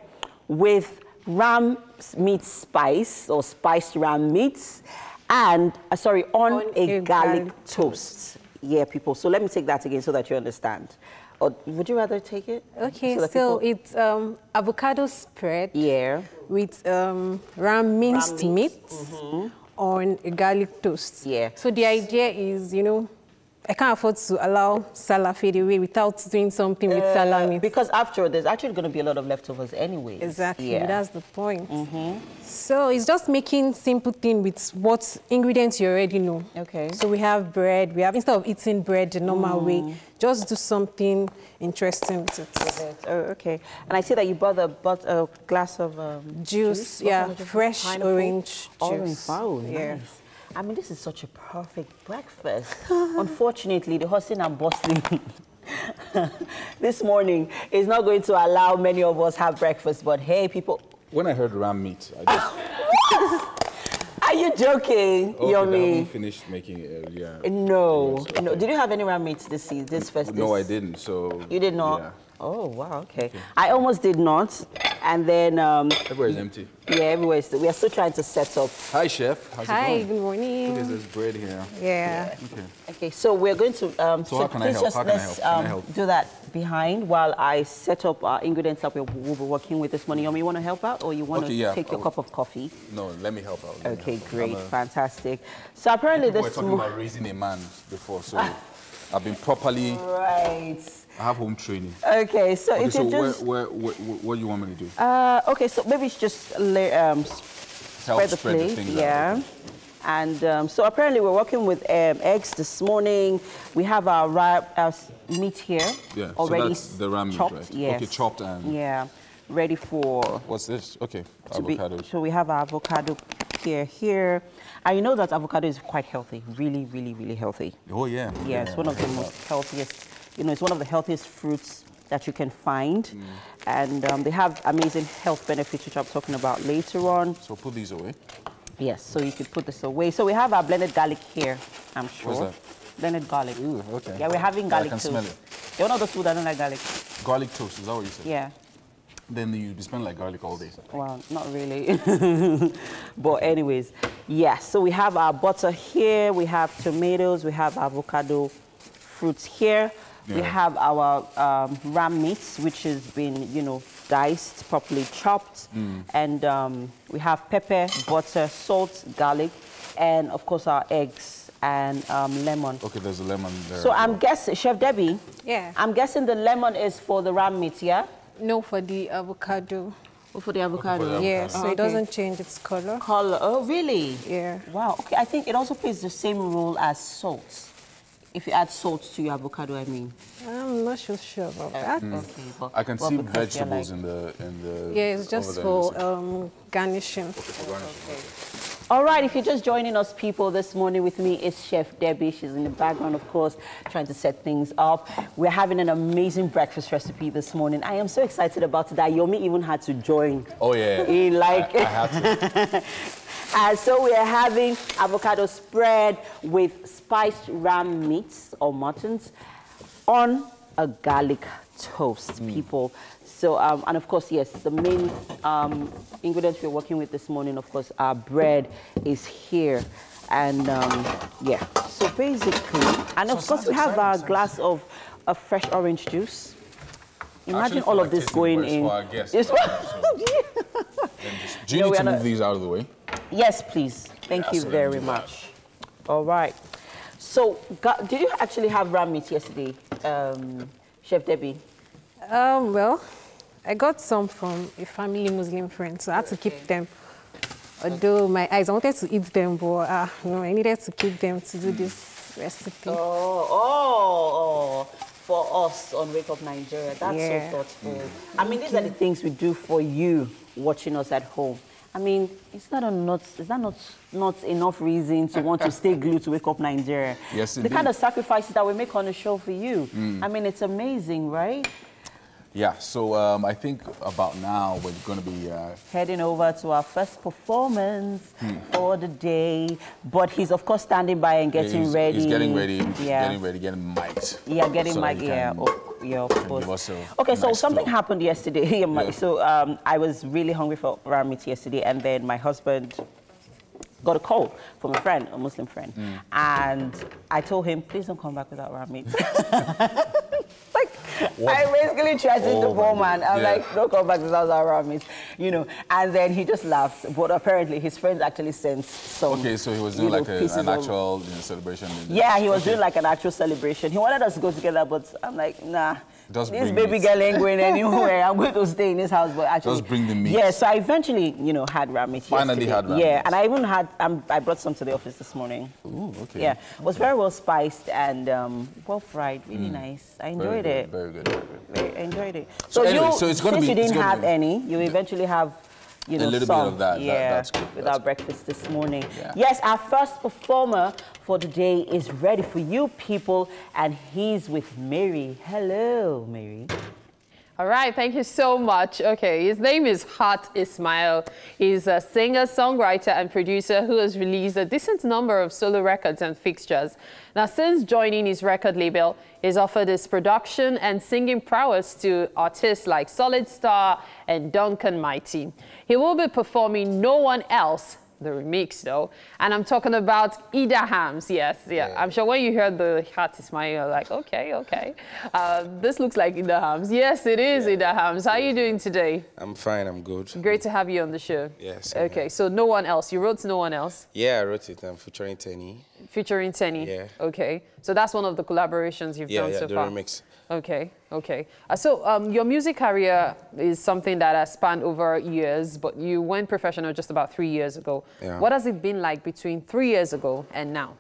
with ram meat spice or spiced ram meats and uh, sorry on, On a, a garlic, garlic toast. Yeah, people. So let me take that again so that you understand. Or would you rather take it? Okay, so, people- it's um, avocado spread yeah. with um, ram minced Ram meat. meat on a garlic toast. Yeah. So the idea is, you know, I can't afford to allow Salah fade away without doing something with Uh, Salah meat. Because after all, there's actually going to be a lot of leftovers anyway. Exactly, Yeah. that's the point. So it's just making simple thing with what ingredients you already know. Okay. So we have bread. We have instead of eating bread the normal way, just do something interesting with it. Oh, okay. And I see that you bought a, bought a glass of um, Juice, What yeah, juice? fresh orange Orange, juice. wow, Yeah. nice. I mean, this is such a perfect breakfast. Unfortunately, the hustling and bustling this morning is not going to allow many of us have breakfast. But hey, people, When I heard ram meat, I just are you joking, okay, Yomi? haven't finished making it. uh, Yeah. No, no. Did you have any ram meat this season, this first? No, I didn't. So You did not. Yeah. Oh wow, okay. I almost did not, and then um, Everywhere's empty. yeah, everywhere is. We are still trying to set up. Hi, chef. How's Hi, it going? good morning. Okay, there's bread here. Yeah. Okay. Okay, so we're going to. Um, So how can I help? just How can I help? Can I um, help? do that behind while I set up our ingredients that we'll, we'll be working with this morning. Yomi, you want to help out, or you want Okay, to yeah, take your I'll- cup of coffee? No, let me help out. Let Okay, help. great, a- fantastic. So apparently People were this. talking about raising a man before, so I've been properly. Right. I have home training. Okay, so Okay, if so you just. where, where, what do you want me to do? Uh, okay, so maybe it's just lay, um, spread the spread the plate, out, yeah. okay. And um, so apparently we're working with um, eggs this morning. We have our, our meat here Yeah, already so that's the ram meat, chopped. right? Yes. Okay, chopped and Yeah, ready for what's this? Okay, be- avocado. so we have our avocado here, here. And you know that avocado is quite healthy, really, really, really healthy. Oh yeah. Yeah, it's one of the most healthiest, you know, it's one of the healthiest fruits that you can find. Mm. And um, they have amazing health benefits, which I'm talking about later on. So put these away. Yes, so you can put this away. So we have our blended garlic here, I'm sure. What's Blended garlic. Ooh, okay. Yeah, we're having Yeah, garlic I can too. smell it. You're one of those people that don't like garlic. Garlic toast, is that what you said? Yeah. Then you'd be smelling like garlic all day. Well, not really. but anyways, yes. So we have our butter here. We have tomatoes. We have avocado fruits here. We have our um, ram meat, which has been, you know, diced, properly chopped. Mm. And um, we have pepper, butter, salt, garlic, and of course our eggs and um, lemon. Okay, there's a lemon there. So I'm guessing, Chef Debbie. Yeah. I'm guessing the lemon is for the ram meat, yeah? No, for the avocado. Oh, for the avocado. Yeah, so Oh, it doesn't change its color. Color. Oh, really? Yeah. Wow. Okay. I think it also plays the same role as salt. If you add salt to your avocado, I mean. I'm not so sure about that. Mm. Okay, but, I can well, see vegetables like- in the in the. Yeah, it's over just there in the for section. um, garnishing. All right, if you're just joining us, people, this morning with me is Chef Debbie. She's in the background, of course, trying to set things up. We're having an amazing breakfast recipe this morning. I am so excited about it that Yomi even had to join. Oh yeah. In like, I, I have to. and so we are having avocado spread with spiced ram meats or muttons on a garlic toast, people. So, um, and of course, yes, the main um, ingredients we're working with this morning, of course, our bread is here. And um, yeah, so basically, and of So course, we have our glass of, of fresh orange juice. Imagine all of like this going in. for our guests, It's- Do you No, need to are move not- these out of the way? Yes, please. Thank Yeah, you so very much. All right. So, ga- did you actually have ram meat yesterday, um, Chef Debbie? Um, well, I got some from a family Muslim friend, so I had to keep them. Although my eyes, I wanted to eat them, but uh, no, I needed to keep them to do this recipe. Oh, oh, oh, for us on Wake Up Nigeria. That's Yeah. so thoughtful. I mean, these are the things we do for you watching us at home. I mean, it's not a not, is that not, not enough reason to want to stay glued to Wake Up Nigeria? Yes, The indeed. kind of sacrifices that we make on the show for you. Mm. I mean, it's amazing, right? Yeah. So um, I think about now we're going to be. Uh, heading over to our first performance Hmm. for the day. But he's of course standing by and getting he's, ready. He's getting ready. Yeah. Getting ready. Getting mic'd. Yeah, getting so he yeah, oh, yeah, of course. give us a Okay, so something flow. happened yesterday. Yeah. So um, I was really hungry for ramen meat yesterday, and then my husband got a call from a friend, a Muslim friend, Mm. and I told him, please don't come back without ram meat. like, What? I basically threatened the Oh, poor my man. I'm God. like, don't come back to this house around me, you know. And then he just laughed. But apparently his friends actually sent some. Okay, so he was doing know, like a, pieces an of- actual you know, celebration. Yeah, he was Okay. doing like an actual celebration. He wanted us to go together, but I'm like, nah. Just this bring baby it. girl ain't going anywhere. I'm going to stay in this house, but actually, Just bring the meat. Yeah, so I eventually, you know, had ramen. Finally yesterday. had ramen. Yeah, and I even had. Um, I brought some to the office this morning. Ooh, okay. Yeah, it was very well spiced and um, well fried. Really Mm. nice. I Very enjoyed good, it. Very good. Very good. Very, I enjoyed it. So anyway, you, so it's gonna since be- you didn't have be- any, you eventually have, you know, A little bit of that. That- Yeah, that's good, with that's our breakfast this morning. Yes, our first performer for today is ready for you people, and he's with Mary. Hello, Mary. All right, thank you so much. Okay, his name is Hart Ismail. He's a singer, songwriter, and producer who has released a decent number of solo records and fixtures. Now, since joining his record label, he's offered his production and singing prowess to artists like Solid Star and Duncan Mighty. He will be performing No One Else the remix though. And I'm talking about Idahams. Yes, yeah. I'm sure when you heard the Hat Ismail, you're like, okay, okay. Uh, this looks like Idahams. Yes, it is Idahams. How are you doing today? I'm fine, I'm good. Great to have you on the show. Yes. Okay, so no one else. You wrote to no one else, Yeah, I wrote it. I'm featuring Teni. featuring Teni. Yeah. Okay, so that's one of the collaborations you've Yeah, done yeah, so the far. remix. Okay, okay. Uh, so um, your music career is something that has spanned over years, but you went professional just about three years ago. Yeah. What has it been like between three years ago and now?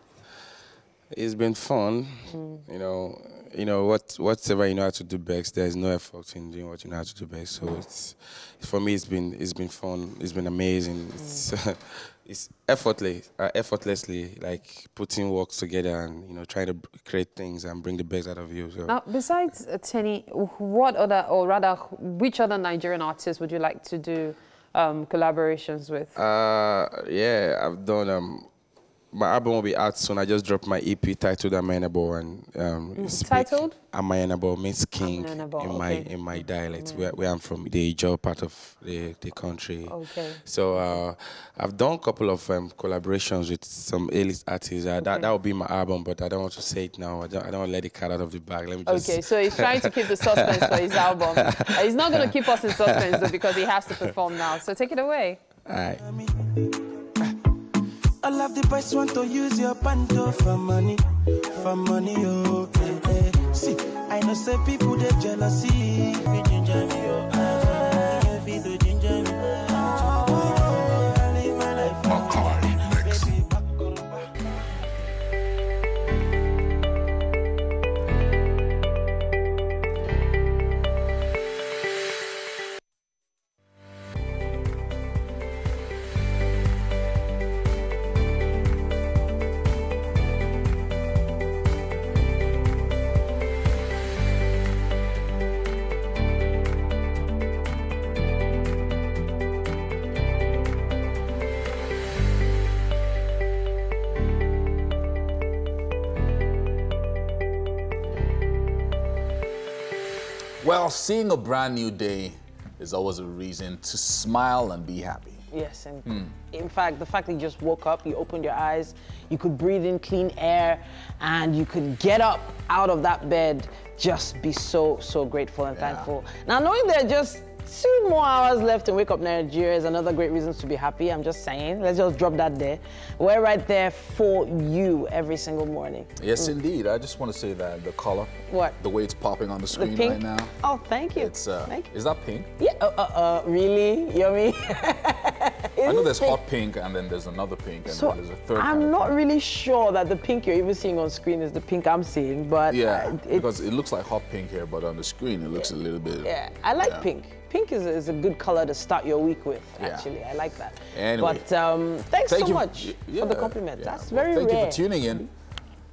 It's been fun. Mm. You know, you know what whatever you know how to do best. There's no effort in doing what you know how to do best. So it's for me, it's been it's been fun. It's been amazing. It's it's effortless, uh, effortlessly like putting work together and you know trying to create things and bring the best out of you. So Now, besides uh, Teni, what other, or rather, which other Nigerian artists would you like to do um, collaborations with? Uh, yeah, I've done. Um, my album will be out soon. I just dropped my EP titled Amanyanabo, and um, Mm, it's titled? Amanyanabo means king Amanyanabo, in my in my dialect, where, where I'm from, the Ijaw part of the, the country. Okay. So uh, I've done a couple of um, collaborations with some A-list artists. Uh, That Okay. that will be my album, but I don't want to say it now. I don't, I don't want to let the cat out of the bag. Let me just. Okay, so he's trying to keep the suspense for his album. Uh, he's not going to keep us in suspense though because he has to perform now. So take it away. All right. Of the boys want to use your panto for money, for money, oh. eh, eh. See, I know say people they jealousy. Seeing a brand new day is always a reason to smile and be happy. Yes, and Hmm. in fact, the fact that you just woke up, you opened your eyes, you could breathe in clean air, and you could get up out of that bed, just be so, so grateful and thankful. Now, knowing are just two more hours left to wake up Nigeria is another great reason to be happy. I'm just saying. Let's just drop that there. We're right there for you every single morning. Yes, Mm. indeed. I just want to say that the color, What? the way it's popping on the The screen pink? right now. Oh, thank you. It's uh, Thank you. is that pink? Yeah. Uh, uh, uh, really? Yummy. I know there's hot pink and then there's another pink and So then there's a third. I'm of not really sure that the pink you're even seeing on screen is the pink I'm seeing, but Yeah, because it looks like hot pink here, but on the screen it looks a little bit. yeah, I like yeah. pink. Pink is, is a good color to start your week with. Yeah. Actually, I like that. Anyway. but um, thanks Thank so much y- for the compliment. yeah. That's Well, very Thank rare. Thank you for tuning in.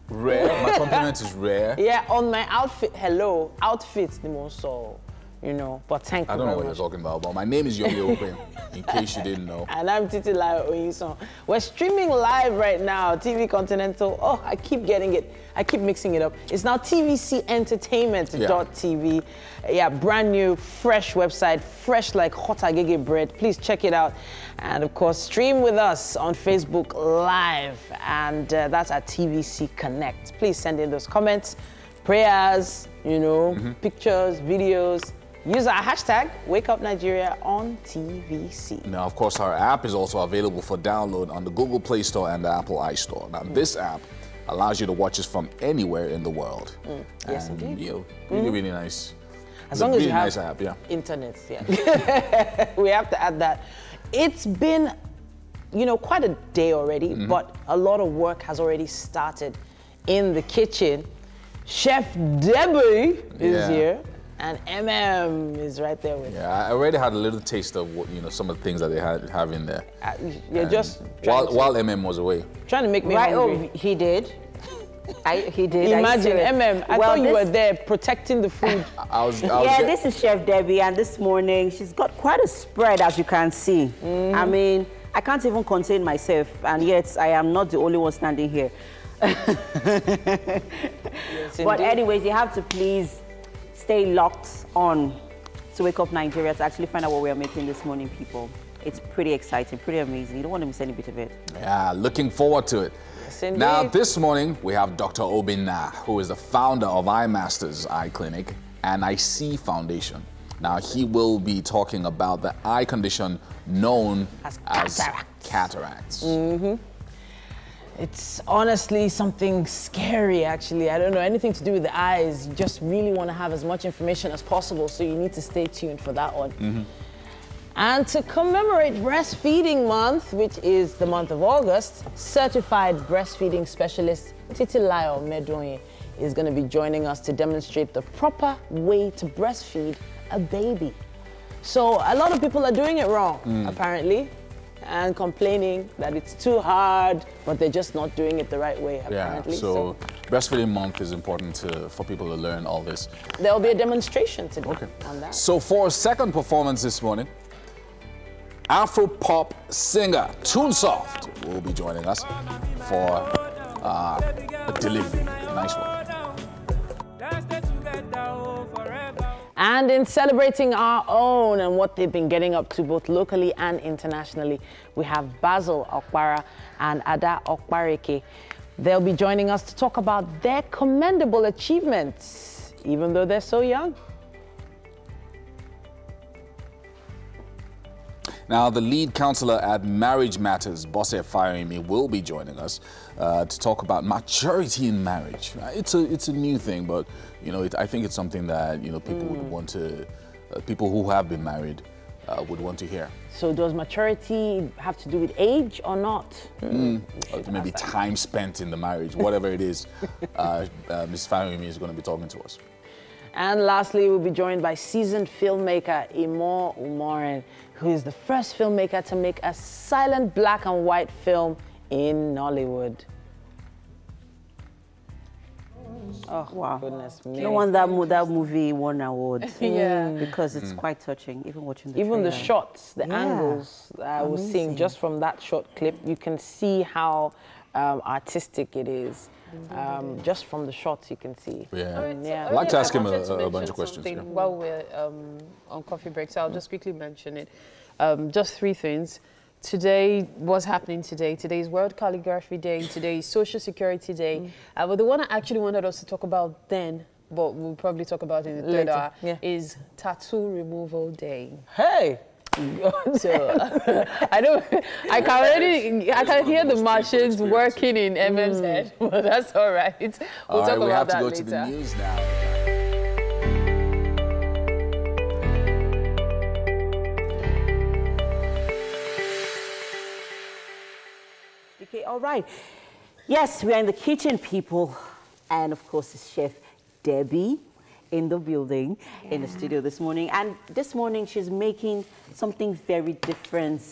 Rare. My compliment is rare. Yeah, on my outfit. Hello, outfit the most so, you know. But thank you. I don't know what much. you're talking about, but my name is Yomi Owope, in case you didn't know. And I'm Titi Lai Oyinsan. We're streaming live right now, TV Continental. Oh, I keep getting it. I keep mixing it up. It's now TVC Entertainment.tv. Yeah. brand new, fresh website, fresh like hot agege bread. Please check it out. And of course, stream with us on Facebook Live. And uh, that's at TVC Connect. Please send in those comments, prayers, you know, pictures, videos. Use our hashtag Wake Up Nigeria on TVC. Now, of course, our app is also available for download on the Google Play Store and the Apple iStore. Now, this app allows you to watch us from anywhere in the world. Mm. Yes, and, indeed. You know, Mhm. really, really nice. As long as really you have nice app, yeah. internet, yeah. we have to add that. It's been, you know, quite a day already, Mhm. but a lot of work has already started in the kitchen. Chef Debbie is Yeah. here, and MM is right there with Yeah, I already had a little taste of what, you know, some of the things that they had have in there. Uh, You're And just while, to- while MM was away. trying to make me Right, hungry. oh, he did. I, he did. Are you Imagine, serious? MM, I Well, thought you this- were there protecting the food. I was, yeah, this is Chef Debbie, and this morning she's got quite a spread, as you can see. I mean, I can't even contain myself, and yet I am not the only one standing here. but anyways, you have to please stay locked on to Wake Up Nigeria to actually find out what we are making this morning, people. It's pretty exciting, pretty amazing. You don't want to miss any bit of it. Yeah, looking forward to it. indeed. now, this morning, we have Dr. Obinna, who is the founder of Eye Masters Eye Clinic and IC Foundation. Now, he will be talking about the eye condition known as, cataracts. hmm It's honestly something scary, actually. I don't know anything to do with the eyes. You just really want to have as much information as possible, so you need to stay tuned for that one. Mhm. And to commemorate Breastfeeding Month, which is the month of August, certified breastfeeding specialist Titilayo Medonye is going to be joining us to demonstrate the proper way to breastfeed a baby. So a lot of people are doing it wrong, Mm. apparently, and complaining that it's too hard, but they're just not doing it the right way, Yeah, apparently. so, breastfeeding month is important to, for people to learn all this. there'll be a demonstration today on that. So for a second performance this morning, Afro pop singer Soft will be joining us for uh, a delivery. Nice one. And in celebrating our own and what they've been getting up to both locally and internationally, we have Basil Okpara and Ada Okpareke. They'll be joining us to talk about their commendable achievements, even though they're so young. Now, the lead counselor at Marriage Matters, Bose Fayemi, will be joining us uh, to talk about maturity in marriage. It's a, it's a new thing, but you know, it, I think it's something that you know people would want to, uh, people who have been married uh, would want to hear. So does maturity have to do with age or not? Mm. Maybe time spent in the marriage, whatever it is. Uh, uh, Ms. Fayemi is going to be talking to us. And lastly, we'll be joined by seasoned filmmaker Imoh Umoren, who is the first filmmaker to make a silent black and white film in Nollywood. Oh, wow. Goodness me. No wonder that, mo- that movie won award. Yeah. Because it's Mm. quite touching, even watching the Even the shots, the Yeah. angles I was seeing just from that short clip, you can see how um, artistic it is. Um, just from the shots, you can see. Yeah. Um, yeah. I'd like to ask him a, wanted a bunch of questions. something yeah. While we're um, on coffee break, so I'll just quickly mention it. Um, just three things. Today, what's happening today? Today is World Calligraphy Day. Today is Social Security Day. Mm. Uh, but the one I actually wanted us to talk about then, but we'll probably talk about it in the third Later, hour, yeah. is Tattoo Removal Day. Hey! so I don't. I can already. I can hear the machines working in MM's head, but that's all right. We'll All talk right, about we have to that go later. All right. Yes, we are in the kitchen, people. And of course, it's Chef Debbie in the building, in the studio this morning. And this morning, she's making something very different,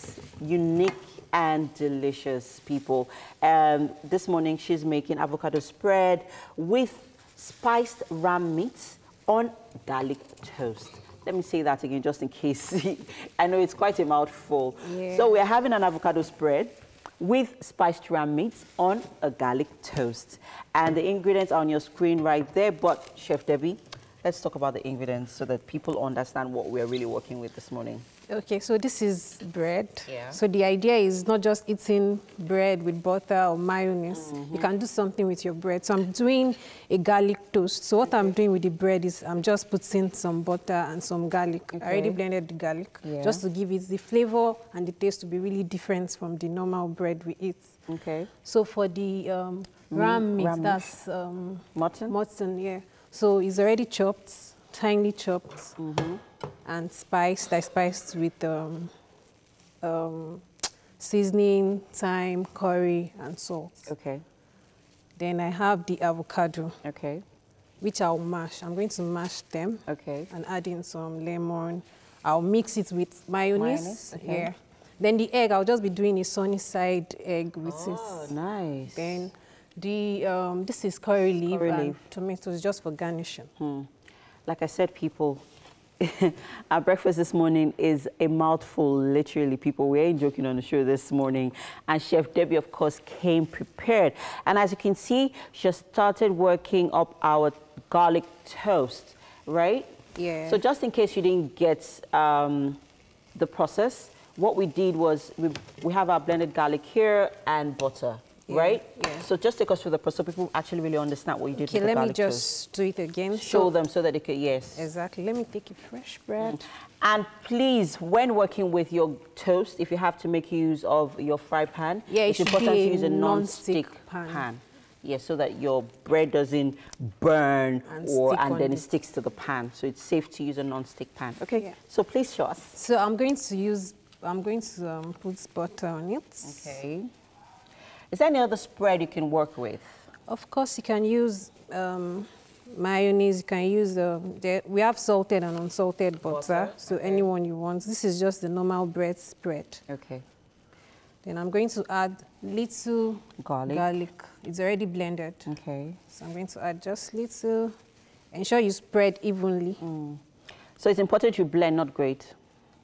unique, and delicious, people. Um, this morning, she's making avocado spread with spiced ram meat on garlic toast. Let me say that again, just in case. I know it's quite a mouthful. Yeah. So we're having an avocado spread with spiced ram meat on a garlic toast. And the ingredients are on your screen right there. But Chef Debbie, let's talk about the ingredients so that people understand what we're really working with this morning. Okay, so this is bread. Yeah. So the idea is not just eating bread with butter or mayonnaise. Mm-hmm. You can do something with your bread. So I'm doing a garlic toast. So what I'm doing with the bread is I'm just putting some butter and some garlic. I already blended the garlic Yeah. just to give it the flavor and the taste to be really different from the normal bread we eat. Okay. So for the um, Mm, ram meat, that's um, mutton. Mutton, yeah. So it's already chopped, finely chopped, Mm-hmm. And spiced. I spiced with um, um, seasoning, thyme, curry, and salt. Okay. Then I have the avocado. Okay. Which I'll mash. I'm going to mash them. Okay. And add in some lemon. I'll mix it with mayonnaise. Mayonnaise, okay. Yeah. Then the egg, I'll just be doing a sunny side egg with Oh, it. nice. Then the um, this is curry leaf Curry and leaf. tomatoes just for garnishing. Hmm. Like I said, people, our breakfast this morning is a mouthful, literally, people. We ain't joking on the show this morning. And Chef Debbie, of course, came prepared. And as you can see, she started working up our garlic toast, right? Yeah. So just in case you didn't get um, the process, what we did was we, we have our blended garlic here and butter, Yeah, right? yeah. So just take us through the process so people actually really understand what you did Okay, with the let me garlic toast. just do it again. Show So- them so that they can, yes. Exactly. Let me take a fresh bread. And please, when working with your toast, if you have to make use of your fry pan, Yeah, it's should important to use a non-stick pan. pan. Yes, so that your bread doesn't burn And or and then the- it sticks to the pan. So it's safe to use a non-stick pan. Okay, Yeah. so please show us. So I'm going to use, I'm going to um, put butter on it. Okay. Is there any other spread you can work with? Of course, you can use um, mayonnaise. You can use, um, the, we have salted and unsalted butter. So anyone you want. This is just the normal bread spread. Okay. Then I'm going to add little Garlic. garlic. It's already blended. Okay. So I'm going to add just little. Ensure you spread evenly. So it's important you blend, not grate.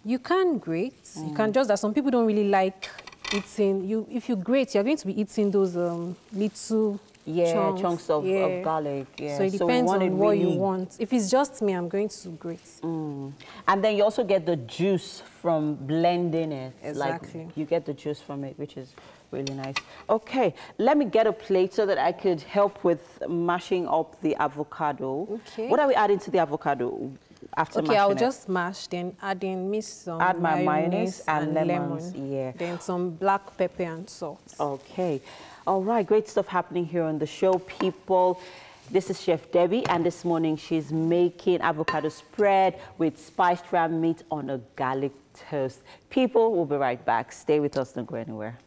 You can grate. You Mm. can just that some people don't really like eating. You if you grate, you're going to be eating those um, little Yeah, chunks, chunks of- of Yeah. garlic, yeah. So it depends want on it what you want. If it's just me, I'm going to grate. Mm. And then you also get the juice from blending it. Exactly. Like you get the juice from it, which is really nice. Okay, let me get a plate so that I could help with mashing up the avocado. Okay. What are we adding to the avocado after okay, I'll it? just mash, then add in mix some Add my mayonnaise mayonnaise and and, lemons, lemon. yeah. Then some black pepper and salt. Okay. All right, great stuff happening here on the show, people. This is Chef Debbie, and this morning she's making avocado spread with spiced ram meat on a garlic toast. People, we'll be right back. Stay with us, don't go anywhere.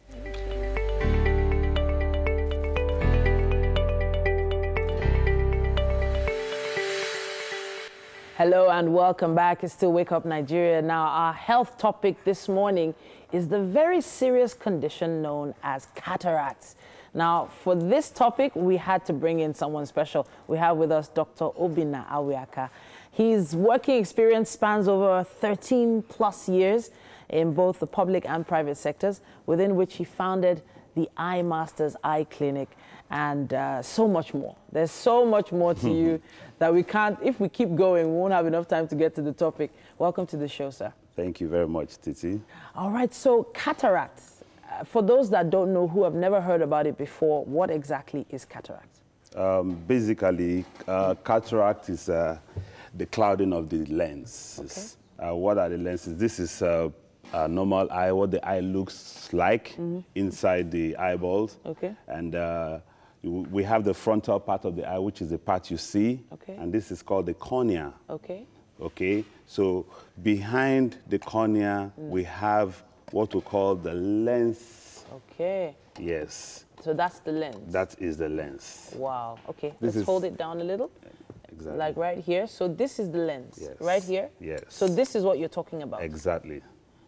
Hello and welcome back. It's still Wake Up Nigeria. Now, our health topic this morning is the very serious condition known as cataracts. Now, for this topic, we had to bring in someone special. We have with us Dr. Obinna Awiaka. His working experience spans over 13 plus years in both the public and private sectors, within which he founded the Eye Masters Eye Clinic and uh, so much more. There's so much more to you that we can't, if we keep going, we won't have enough time to get to the topic. Welcome to the show, sir. Thank you very much, Titi. All right, so cataracts. Uh, for those that don't know, who have never heard about it before, what exactly is cataract? Um, basically, uh, cataract is uh, the clouding of the lens. Uh, what are the lenses? This is uh, a normal eye, what the eye looks like Mhm. inside the eyeballs. Okay. And uh, we have the frontal part of the eye, which is the part you see. Okay. And this is called the cornea. Okay. Okay, so behind the cornea, Mm. we have what we call the lens. Okay. Yes, So that's the lens. that is the lens. Wow. Okay. This Let's is- hold it down a little. Exactly. Like right here. So this is the lens. Yes. Right here. Yes. So this is what you're talking about. Exactly.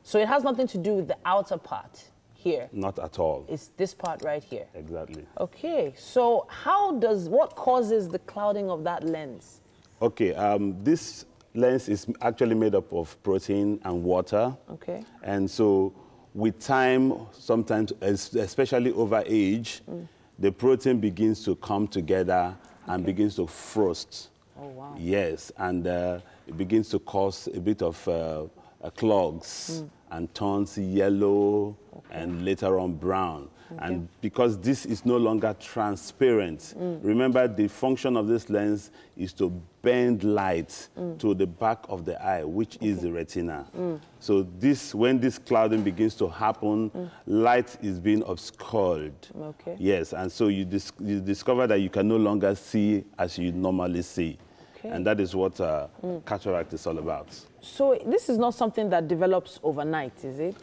So it has nothing to do with the outer part here. Not at all. It's this part right here. Exactly. Okay. So how does what causes the clouding of that lens? Okay, um, this lens is actually made up of protein and water. Okay. And so with time, sometimes, especially over age, Mm. the protein begins to come together and begins to frost. Oh, wow. Yes, and uh, it begins to cause a bit of uh, uh, clogs Mm. And turns yellow and later on brown. And because this is no longer transparent, Mm. remember the function of this lens is to bend light Mm. to the back of the eye, which is the retina. Mm. So this, when this clouding begins to happen, Mm. light is being obscured. Okay. Yes, and so you, dis you discover that you can no longer see as you normally see. Okay. And that is what uh, Mm. cataract is all about. So this is not something that develops overnight, is it?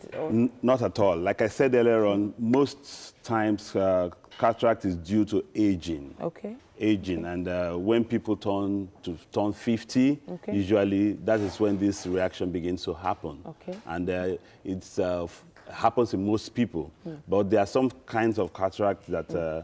Not at all. Like I said earlier on, most times uh, cataract is due to aging. Okay. Aging, and uh, when people turn to turn 50, Okay. usually that is when this reaction begins to happen. Okay. And uh, it's uh, happens in most people, Mm. but there are some kinds of cataract that. Uh,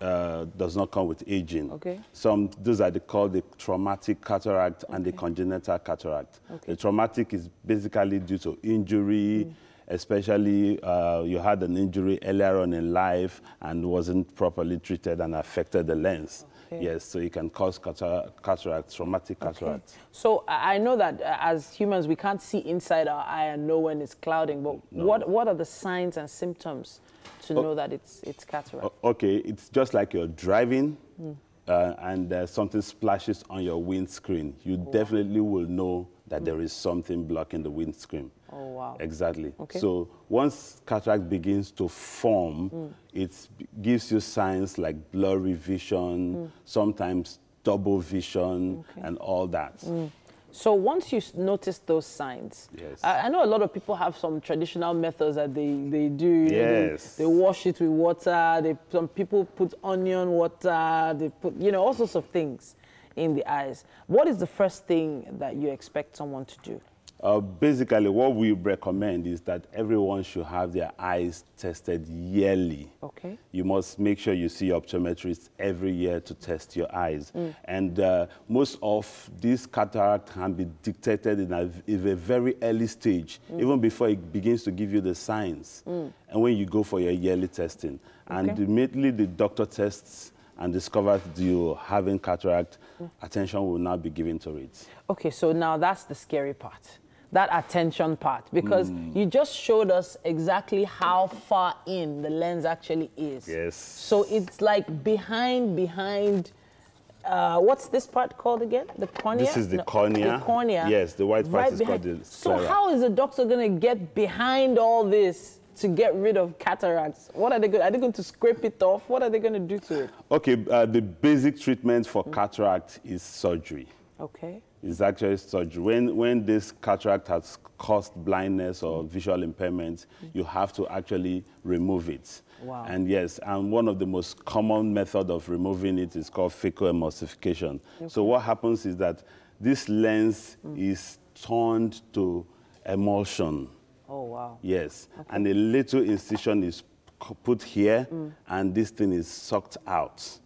uh, does not come with aging. Okay. Some those are the, called the traumatic cataract and the congenital cataract. Okay. The traumatic is basically due to injury, especially uh, you had an injury earlier on in life and wasn't properly treated and affected the lens. Okay. Yes, so it can cause catar- cataract, traumatic cataract. Okay. So I know that uh, as humans we can't see inside our eye and know when it's clouding, but what what are the signs and symptoms to Oh. know that it's it's cataract? Okay, it's just like you're driving Mm. uh, and uh, something splashes on your windscreen. You definitely will know that there is something blocking the windscreen. Oh wow. Exactly. Okay. So once cataract begins to form, Mm. it gives you signs like blurry vision, Mm. sometimes double vision, Okay. and all that. So once you notice those signs, Yes. I, I know a lot of people have some traditional methods that they, they do. know, they- Yes. They, wash it with water. They, some people put onion water. They put, you know, all sorts of things in the eyes. What is the first thing that you expect someone to do? Uh, basically, what we recommend is that everyone should have their eyes tested yearly. Okay. You must make sure you see your optometrist every year to test your eyes. Mm. And uh, most of this cataract can be detected in a, in a very early stage, Mm. even before it begins to give you the signs. Mm. And when you go for your yearly testing, and Okay. immediately the doctor tests and discovers you're having cataract, Mm. attention will now be given to it. Okay, so now that's the scary part, that attention part, because Mm. you just showed us exactly how far in the lens actually is. Yes. So it's like behind, behind. Uh, what's this part called again? The cornea. This is the No, cornea. The cornea. Yes, the white part right is called behind. the So how is the doctor going to get behind all this to get rid of cataracts? What are they going? To? Are they going to scrape it off? What are they going to do to it? Okay, uh, the basic treatment for cataract is surgery. Okay. It's actually surgery. When, when this cataract has caused blindness or visual impairment, you have to actually remove it. Wow. And yes, and one of the most common method of removing it is called phacoemulsification. So what happens is that this lens is turned to emulsion. Oh wow. Yes, and a little incision is put here, Mm. and this thing is sucked out.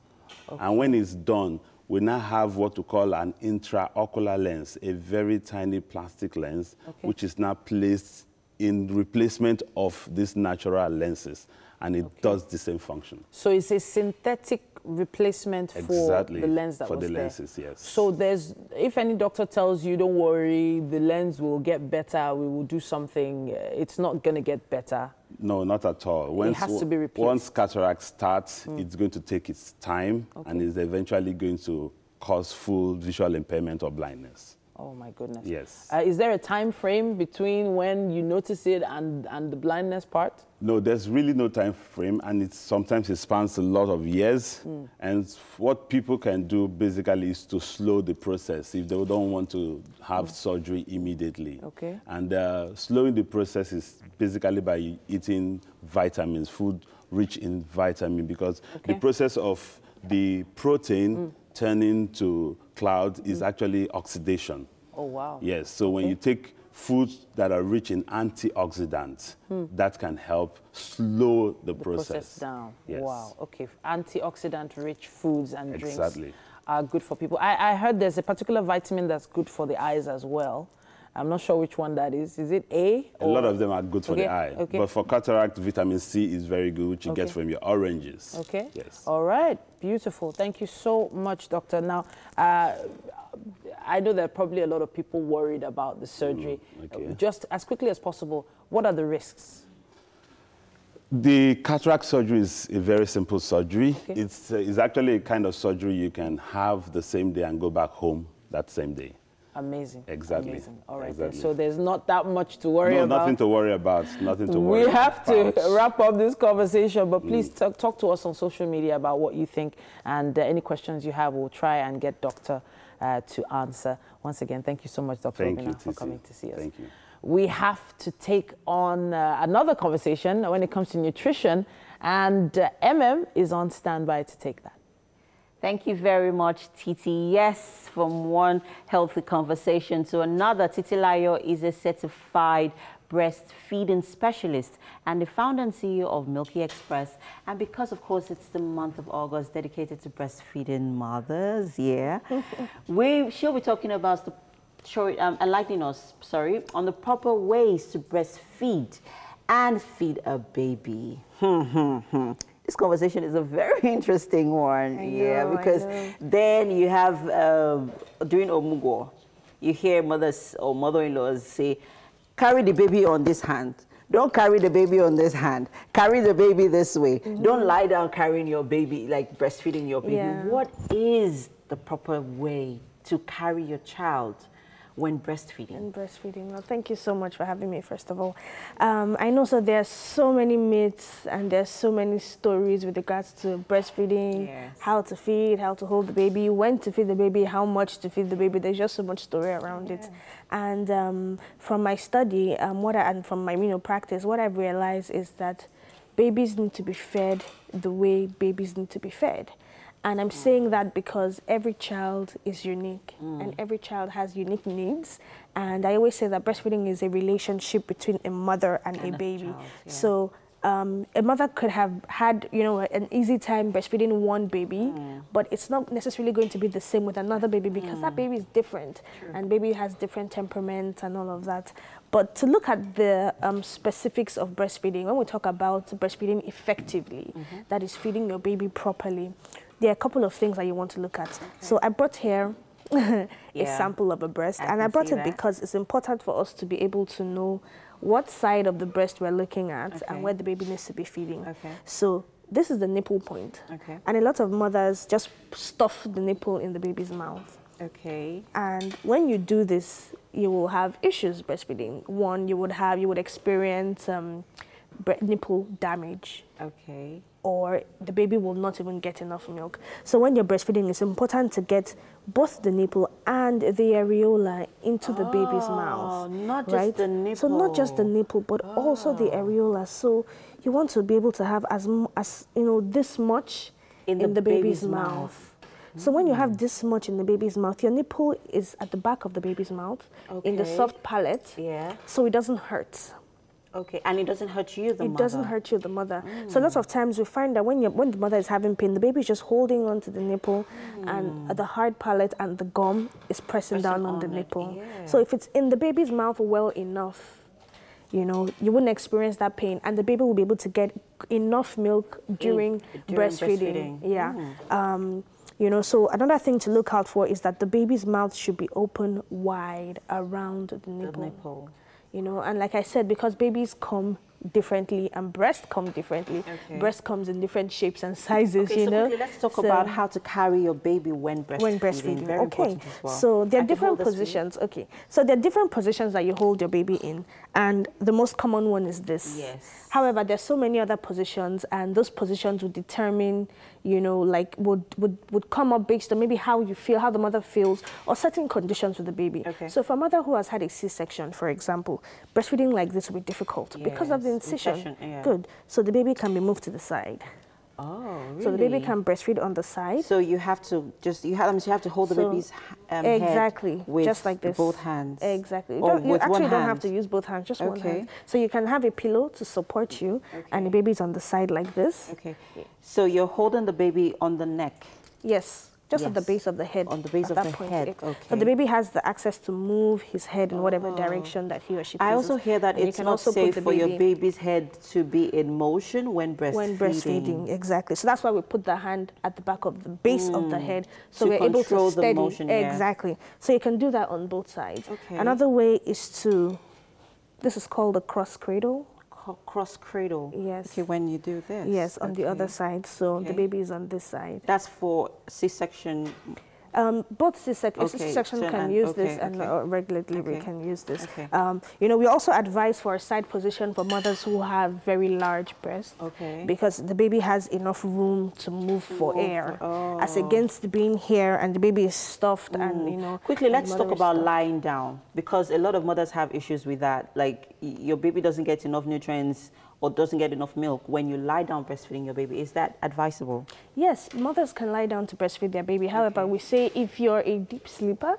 And when it's done, we now have what we call an intraocular lens, a very tiny plastic lens, Okay. which is now placed in replacement of these natural lenses, and it does the same function. So it's a synthetic replacement for the lens that for was the there. lenses, yes. So there's, if any doctor tells you, don't worry, the lens will get better, we will do something, it's not going to get better. No, not at all. Once, has to be replaced. Once cataract starts, Mm. it's going to take its time and is eventually going to cause full visual impairment or blindness. Oh my goodness. Yes. Uh, is there a time frame between when you notice it and, and the blindness part? No, there's really no time frame, and it's sometimes it spans a lot of years. Mm. And what people can do basically is to slow the process if they don't want to have surgery immediately. Okay. And uh, slowing the process is basically by eating vitamins, food rich in vitamin, because Okay. the process of the protein turning to cloud is actually oxidation. Oh wow. Yes, so when you take foods that are rich in antioxidants, Hmm. that can help slow the, the process. process down. Yes. Wow. Okay. Antioxidant rich foods and drinks are good for people. I, I heard there's a particular vitamin that's good for the eyes as well. I'm not sure which one that is. Is it A? A lot of them are good for Okay, the eye. okay. But for cataract, vitamin C is very good, which you get from your oranges. Okay. Yes. All right. Beautiful. Thank you so much, doctor. Now, uh, I know there are probably a lot of people worried about the surgery. Mm, okay. Just as quickly as possible, what are the risks? The cataract surgery is a very simple surgery. It's, uh, it's actually a kind of surgery you can have the same day and go back home that same day. Amazing. Exactly. Amazing. All right. Exactly. So there's not that much to worry no, about. nothing to worry about. Nothing to worry about. we have to wrap up this conversation, but please Mm. talk, talk to us on social media about what you think and uh, any questions you have. We'll try and get Doctor uh, to answer. Once again, thank you so much, Dr. Obinna, for coming to see us. Thank you. We have to take on uh, another conversation when it comes to nutrition, and uh, MM is on standby to take that. Thank you very much, Titi. Yes, from one healthy conversation to another, Titi Layo is a certified breastfeeding specialist and the founder and CEO of Milky Express. And because, of course, it's the month of August dedicated to breastfeeding mothers, yeah, we she'll be talking about the showing, um, enlightening us, sorry, on the proper ways to breastfeed and feed a baby. this conversation is a very interesting one. I yeah, because then you have um, during Omugwo, you hear mothers or mother-in-laws say, "Carry the baby on this hand." Don't carry the baby on this hand. Carry the baby this way. Don't lie down carrying your baby, like breastfeeding your baby. Yeah. What is the proper way to carry your child when breastfeeding? And breastfeeding. Well, thank you so much for having me, first of all. Um, I know so there are so many myths and there's so many stories with regards to breastfeeding, Yes. how to feed, how to hold the baby, when to feed the baby, how much to feed the baby. There's just so much story around it. And um, from my study, um, what I, and from my you know, practice, what I've realized is that babies need to be fed the way babies need to be fed. And I'm saying that because every child is unique and every child has unique needs. And I always say that breastfeeding is a relationship between a mother and, a baby. So um, a mother could have had, you know, an easy time breastfeeding one baby, but it's not necessarily going to be the same with another baby because that baby is different and baby has different temperament and all of that. But to look at the um, specifics of breastfeeding, when we talk about breastfeeding effectively, that is feeding your baby properly, there are a couple of things that you want to look at. So I brought here a Yeah. sample of a breast, I and I brought it that. because it's important for us to be able to know what side of the breast we're looking at Okay. and where the baby needs to be feeding. Okay. So this is the nipple point. Okay. And a lot of mothers just stuff the nipple in the baby's mouth. Okay. And when you do this, you will have issues breastfeeding. One, you would have you would experience um, bre- nipple damage. Okay. Or the baby will not even get enough milk. So when you're breastfeeding, it's important to get both the nipple and the areola into the baby's oh, mouth. Oh, not just right? the So not just the nipple. nipple, but also the oh. areola. So you want to be able to have as m- as you know this much In the baby's, baby's mouth. mouth. So when you have hmm. this much in the baby's mouth, your nipple is at the back of the baby's mouth, in the soft palate, Yeah. so it doesn't hurt. Okay. And it doesn't hurt you, the it mother. doesn't hurt you, the mother. So lots of mm. times we find that when you when the mother is having pain, the baby is just holding onto the nipple, and mm. the hard palate and the gum is pressing, down on, the nipple. So if it's in the baby's mouth well enough, you know, you wouldn't experience that pain, and the baby will be able to get enough milk during, during breastfeeding. breastfeeding. Yeah. Mm. Um, you know, so another thing to look out for is that the baby's mouth should be open wide around the nipple. nipple. You know, and like I said, because babies come differently and breast come differently, Okay. breast comes in different shapes and sizes, Okay, you so know. let's talk So- about how to carry your baby when breastfeeding. when breastfeeding. Very okay. well. So there are can different hold this for you. positions. Okay. So there are different positions that you hold your baby in, and the most common one is this. Yes. However, there's so many other positions, and those positions will determine, you know, like would would would come up based on maybe how you feel, how the mother feels, or certain conditions with the baby. Okay. So for a mother who has had a C-section, for example, breastfeeding like this will be difficult because of the incision. incision, yeah. Good. So the baby can be moved to the side. Oh, really? So the baby can breastfeed on the side. So you have to just you have you have to hold the So- baby's um, head exactly just like this both hands. exactly you, you actually don't have to use both hands just one hand so you can have a pillow to support you and the baby's on the side like this Okay. So you're holding the baby on the neck. yes just at the base of the head. On the base of that the point. head, It- So the baby has the access to move his head in whatever Oh. direction that he or she I also hear that And it's can not safe the for your baby's head to be in motion when breastfeeding. when breastfeeding, exactly. So that's why we put the hand at the back of the base of the Mm. head, so To we're able to control the steady. motion, yeah. Exactly. So you can do that on both sides. Okay. Another way is to, this is called a cross cradle. Cross cradle. Yes. Okay, when you do this. Yes, on the other side. So the baby is on this side. That's for C-section. Um, both C-section, Okay, C-section so- can use okay, this and uh, regular delivery can use this. Um, you know, we also advise for a side position for mothers who have very large breasts. Okay. Because the baby has enough room to move for air, as oh. against being here and the baby is stuffed and you know. Quickly, let's talk about stuffed. lying down because a lot of mothers have issues with that. Like your baby doesn't get enough nutrients or doesn't get enough milk when you lie down breastfeeding your baby. Is that advisable? Yes, mothers can lie down to breastfeed their baby. However, we say if you're a deep sleeper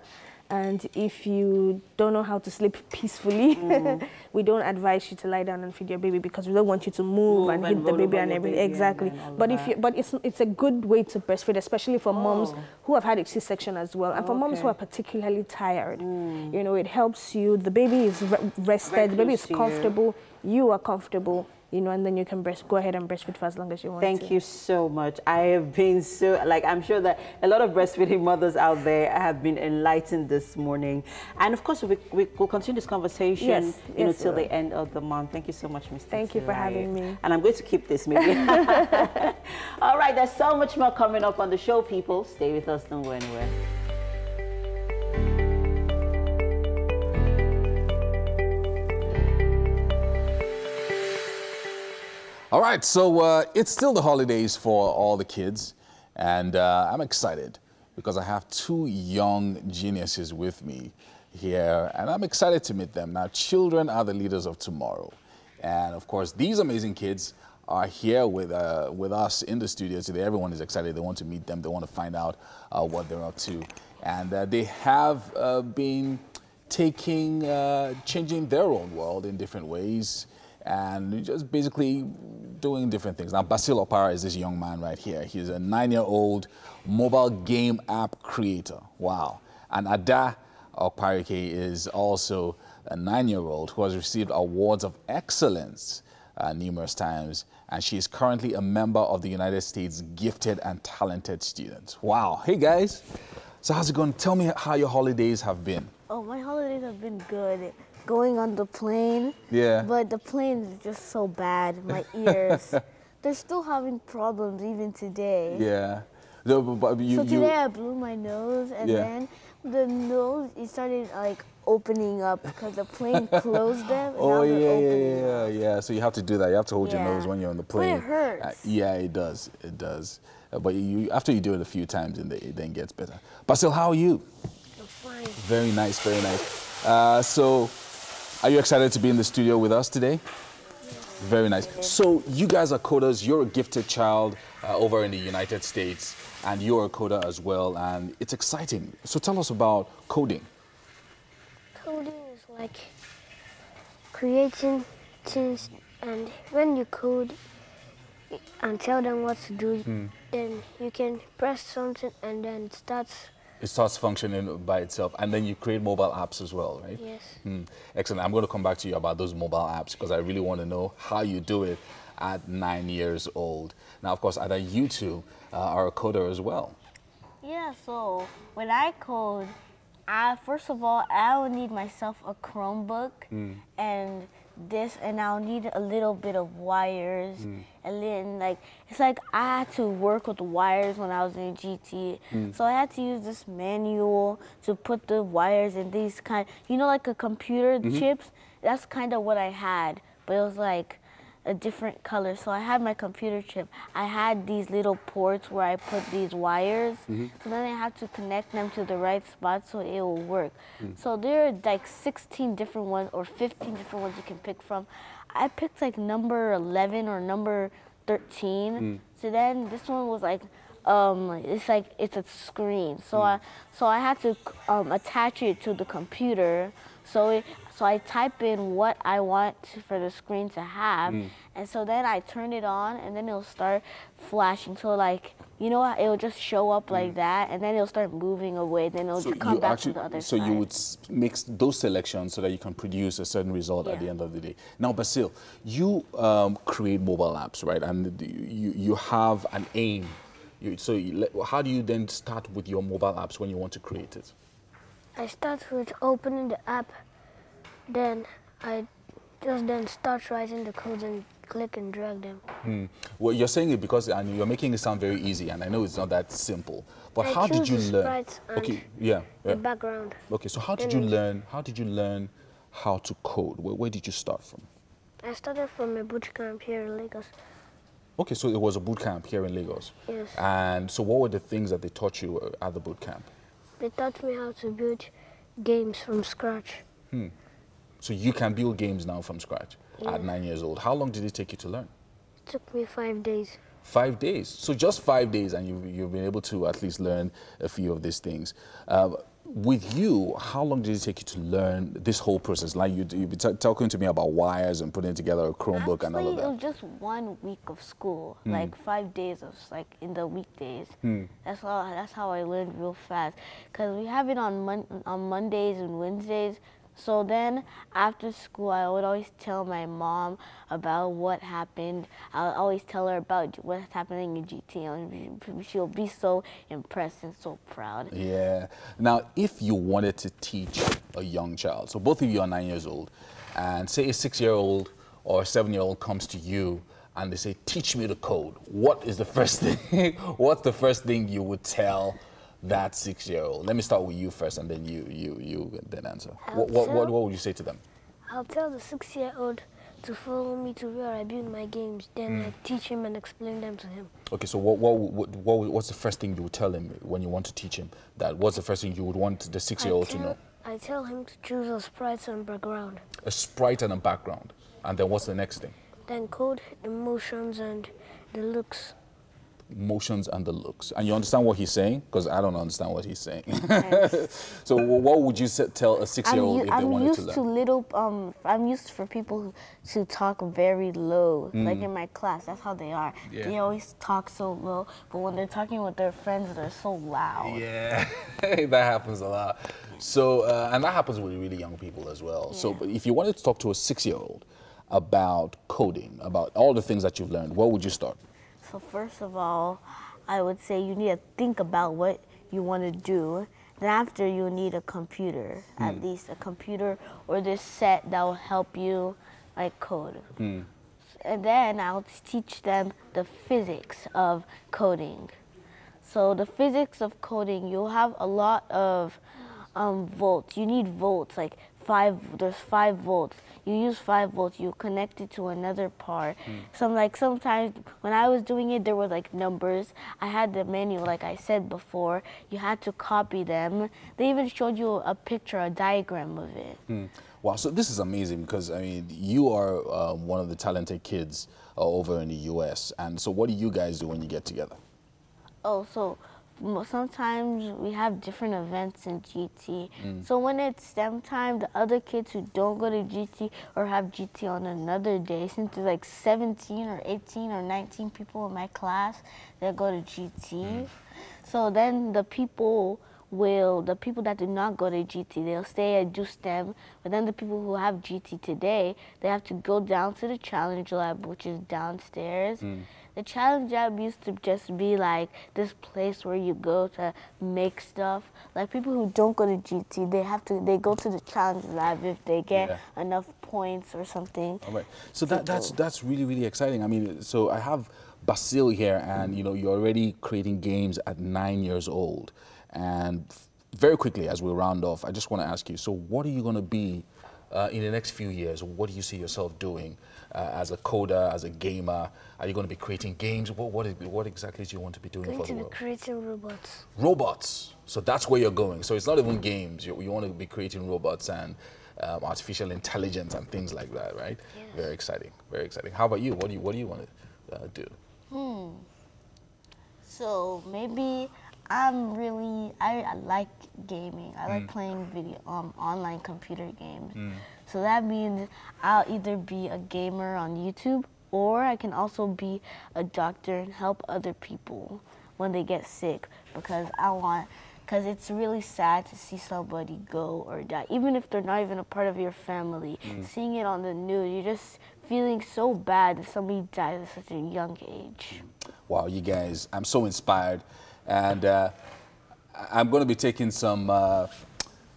and if you don't know how to sleep peacefully, Mm. we don't advise you to lie down and feed your baby because we don't want you to move, Move and and hit the baby and everything. baby Exactly. of But if you, but it's it's a good way to breastfeed, especially for moms who have had a C-section as well, and for moms who are particularly tired. You know, it helps you. The baby is re- rested. The baby is comfortable. you. You are comfortable. You know, and then you can breast go ahead and breastfeed for as long as you want. Thank to. you so much. I have been so, like, I'm sure that a lot of breastfeeding mothers out there have been enlightened this morning. And of course, we, we will continue this conversation, Yes, you know, till the end of the month. Thank you so much, Mr. Thank you for having me. And I'm going to keep this maybe. All right, there's so much more coming up on the show, people. Stay with us, don't go anywhere. All right, so uh, it's still the holidays for all the kids, and uh, I'm excited because I have two young geniuses with me here, and I'm excited to meet them. Now, children are the leaders of tomorrow, and of course, these amazing kids are here with uh, with us in the studio today. Everyone is excited. They want to meet them. They want to find out uh, what they're up to, and uh, they have uh, been taking, changing their own world in different ways and just basically doing different things. Now, Basil Opara is this young man right here. He's a nine-year-old mobile game app creator. Wow. And Ada Oparike is also a nine-year-old who has received awards of excellence uh, numerous times, and she is currently a member of the United States Gifted and Talented Students. Wow. Hey, guys. So how's it going? Tell me how your holidays have been. Oh, my holidays have been good. Going on the plane. Yeah. But the plane is just so bad. My ears. They're still having problems even today. Yeah. No, but- but you, so you- today I blew my nose and Yeah. then the nose it started like opening up because the plane closed them. Oh yeah, yeah, yeah, yeah. So you have to do that. You have to hold your nose when you're on the But it plane. hurts. Uh, yeah, it does. It does. Uh, but you, after you do it a few times, and it then gets better. Basil, how are you? I'm fine. Very nice, very nice. Uh, so, are you excited to be in the studio with us today? Very nice. So, you guys are coders. You're a gifted child uh, over in the United States, and you're a coder as well, and it's exciting. So, tell us about coding. Coding is like creating things, and when you code and tell them what to do, Hmm. then you can press something and then it starts. It starts functioning by itself, and then you create mobile apps as well, right? Yes. Hmm. Excellent. I'm going to come back to you about those mobile apps because I really want to know how you do it at nine years old. Now, of course, Ada, you two uh, are a coder as well. Yeah, so when I code, I first of all I will need myself a Chromebook Mm. and this, and I'll need a little bit of wires, Mm. and then like it's like I had to work with wires when I was in GT, Mm. so I had to use this manual to put the wires in these kind, you know, like a computer Mhm. chips. That's kind of what I had, but it was like a different color. So I had my computer chip. I had these little ports where I put these wires. Mhm. So then I had to connect them to the right spot so it will work. Mm. So there are like 16 different ones or 15 different ones you can pick from. I picked like number 11 or number 13. Mm. So then this one was like um, it's like it's a screen. So I so I had to um, attach it to the computer. So it, so I type in what I want for the screen to have, Mm. and so then I turn it on, and then it'll start flashing. So like you know, it'll just show up like that, and then it'll start moving away. Then it'll So just come back actually, to the other so side. you would s- mix those selections so that you can produce a certain result at the end of the day. Now, Basil, you um, create mobile apps, right? And you, you have an aim. You, so you, how do you then start with your mobile apps when you want to create it? I start with opening the app, then I just then start writing the codes and click and drag them. Hmm. Well, you're saying it because and you're making it sound very easy, and I know it's not that simple. But I how did you learn? Okay, yeah, The yeah. background. Okay, so how did Then you learn? How did you learn how to code? Where, where did you start from? I started from a boot camp here in Lagos. Okay, so it was a boot camp here in Lagos. Yes. And so, what were the things that they taught you at the boot camp? They taught me how to build games from scratch. Hmm. So you can build games now from scratch Yeah. at nine years old. How long did it take you to learn? It took me five days. Five days. So just five days, and you've, you've been able to at least learn a few of these things. Um, with you, how long did it take you to learn this whole process? Like you, you've been talking to me about wires and putting together a Chromebook and all Actually, of it that. was just one week of school, Hmm. like five days of like in the weekdays. Hmm. That's how that's how I learned real fast. Cause we have it on mon- on Mondays and Wednesdays. So then after school, I would always tell my mom about what happened. I would always tell her about what's happening in GT, and she'll be so impressed and so proud. Yeah. Now, if you wanted to teach a young child, so both of you are nine years old, and say a six-year-old or a seven-year-old comes to you and they say, "Teach me the code." What is the first thing? what's the first thing you would tell that six-year-old? Let me start with you first, and then you, you, you then answer. What, what, what, what would you say to them? I'll tell the six-year-old to follow me to where I build my games. Then Mm. I teach him and explain them to him. Okay, so what, what, what, what, what's the first thing you would tell him when you want to teach him? That what's the first thing you would want the six-year-old to know? I tell him to choose a sprite and background. A sprite and a background, and then what's the next thing? Then code the motions and the looks. Motions and the looks. And you understand what he's saying? Because I don't understand what he's saying. so what would you say, tell a I'm, six-year-old if they I'm wanted to used learn? to little. Um, I'm used for people to talk very low. Like Mm. in my class, that's how they are. Yeah. They always talk so low, but when they're talking with their friends, they're so loud. Yeah, that happens a lot. So, uh, and that happens with really young people as well. So, if you wanted to talk to a six-year-old about coding, about all the things that you've learned, where would you start? So first of all, I would say you need to think about what you want to do. Then after you need a computer, at Hmm. least a computer or this set that will help you like code. And then I'll teach them the physics of coding. So the physics of coding, you'll have a lot of um, volts. You need volts, like five. There's five volts. You use five volts. You connect it to another part. Some like sometimes when I was doing it, there were like numbers. I had the manual, like I said before. You had to copy them. They even showed you a picture, a diagram of it. Hmm. Wow, so this is amazing because I mean, you are um, one of the talented kids uh, over in the U.S. And so, what do you guys do when you get together? Oh, so sometimes we have different events in GT. Mm. So when it's STEM time, the other kids who don't go to GT or have GT on another day, since there's like 17 or 18 or 19 people in my class that go to GT, so then the people will, the people that do not go to GT, they'll stay and do STEM, but then the people who have GT today, they have to go down to the challenge lab, which is downstairs. The challenge lab used to just be like this place where you go to make stuff. Like people who don't go to GT, they have to they go to the challenge lab if they get Yeah. enough points or something. All right. So that, that's that's really really exciting. I mean, so I have Basil here, and you know, you're already creating games at nine years old. And very quickly, as we round off, I just want to ask you: So, what are you going to be uh, in the next few years? What do you see yourself doing uh, as a coder, as a gamer? Are you going to be creating games? What what, is- what exactly do you want to be doing Going for to the be world? creating robots. robots. So that's where you're going. So it's not even games. You, you want to be creating robots and um, artificial intelligence and things like that, right? Yes. Very exciting. Very exciting. How about you? What do you What do you want to uh, do? Hmm. So maybe I'm really I, I like gaming. I like Mm. playing video um online computer games. Mm. So that means I'll either be a gamer on YouTube or I can also be a doctor and help other people when they get sick because I want because it's really sad to see somebody go or die even if they're not even a part of your family. Mm. Seeing it on the news, you're just feeling so bad that somebody dies at such a young age. Wow, you guys, I'm so inspired. And uh, I'm going to be taking some uh,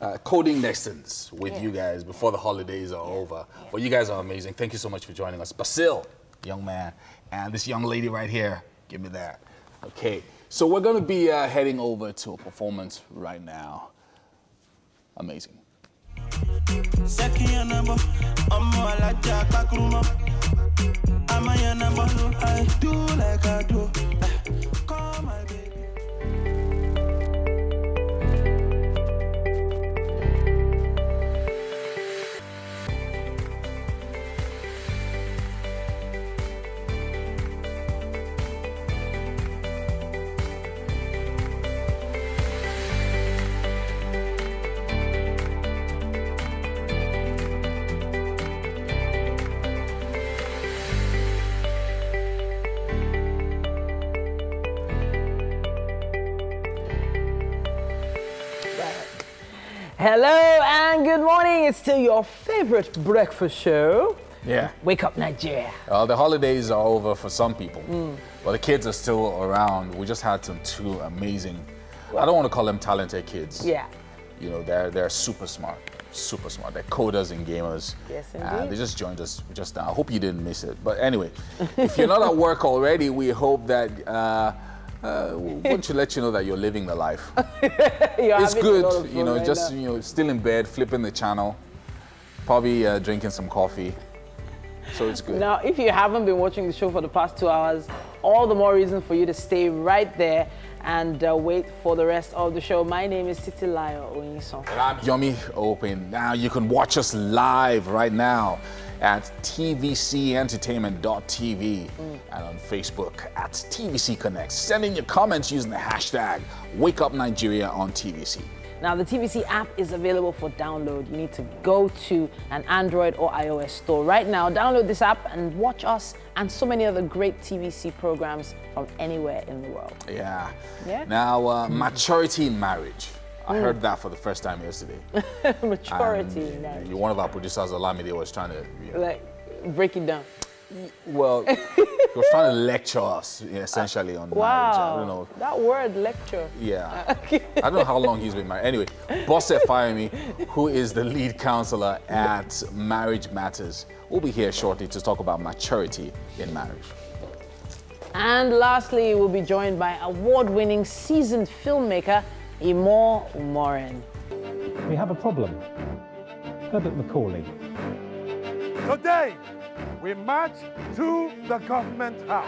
uh, coding lessons with you guys before the holidays are over. But you guys are amazing. Thank you so much for joining us. Basil, young man, and this young lady right here, give me that. Okay, so we're going to be uh, heading over to a performance right now. Amazing. Seki your number, ọmọ alájà pákúrúmọ́. Àmọ́ your number, I do like I do. Call my Hello and good morning. It's still your favorite breakfast show. Yeah. Wake up, Nigeria. Well, the holidays are over for some people, Mm. but the kids are still around. We just had some two amazing, I don't want to call them talented kids. Yeah. You know, they're, they're super smart, super smart. They're coders and gamers. Yes, And indeed. they just joined us just now. I hope you didn't miss it. But anyway, if you're not at work already, we hope that, uh, uh, we want to let you know that you're living the life. It's good, you know, right just, now. you know, still in bed, flipping the channel, probably uh, drinking some coffee. So it's good. Now, if you haven't been watching the show for the past two hours, all the more reason for you to stay right there and uh, wait for the rest of the show. My name is Titi Layo Oyinsan. And I'm Yomi Open. Now you can watch us live right now at tvcontinental.tv and on Facebook at TVC Connect. Send in your comments using the hashtag Wake Up Nigeria on TVC. Now, the TVC app is available for download. You need to go to an Android or iOS store right now. Download this app and watch us and so many other great TVC programs from anywhere in the world. Yeah. Yeah? Now, uh, maturity in marriage. I Mm. heard that for the first time yesterday. Maturity And marriage. One of our producers, Olamide, was trying to, you know, Like, break it down. well, he was trying to lecture us essentially on marriage. I don't know. Wow. That word, lecture. Yeah. Okay. I don't know how long he's been married. Anyway, Bose Fayemi, who is the lead counselor at Marriage Matters, will be here shortly to talk about maturity in marriage. And lastly, we'll be joined by award-winning seasoned filmmaker Imoh Umoren. We have a problem. Herbert Macaulay. Today, we march to the government house.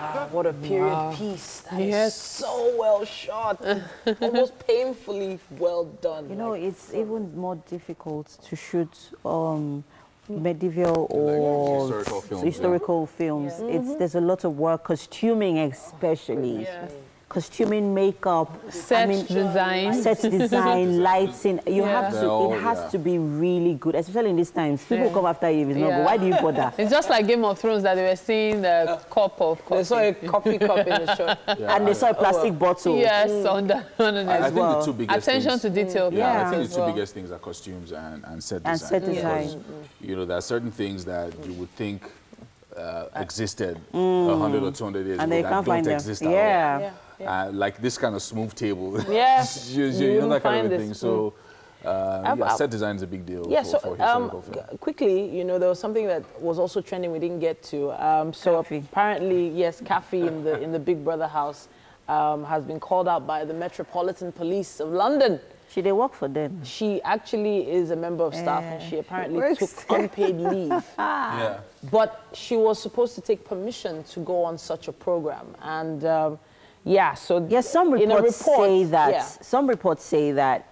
Ah, what a period Wow. piece. That is Yes. so well shot. Almost painfully well done. You know, it's even more difficult to shoot um, medieval or historical films, historical yeah. films. Yeah. It's Mhm. there's a lot of work, costuming especially. Yeah. Costuming, makeup, Set design. set design, lighting. You Yeah. have to. all- It has yeah. to be really good, especially in these times. People Yeah. come after you if it's not good. Why do you bother? It's just like Game of Thrones that they were seeing the cup of coffee. They saw a coffee cup in the shot. And they saw a plastic bottle. Yes, Mm. on the, on the I, I think the two biggest Attention things, to detail. Yeah, I think the two well. biggest things are costumes and, and set design. And design. set because, design. You know, there are certain things that you would think uh, existed a Mm. 100 or 200 years And ago they that can't don't find them. exist at Yeah. all. Yeah, Uh, like this kind of smooth table. Yeah, you, you, you you know that kind of find a this. thing. So, uh, yeah, set design is a big deal Yeah, for, so for um, historical film. g- quickly, you know, there was something that was also trending we didn't get to. Um, so apparently, yes, Khafi in the in the Big Brother house um, has been called out by the Metropolitan Police of London. She they work for them. She actually is a member of staff, and she Eh, apparently works took unpaid leave. yeah. But she was supposed to take permission to go on such a program, and um, yeah, so Yes, some reports report, say that yeah. some reports say that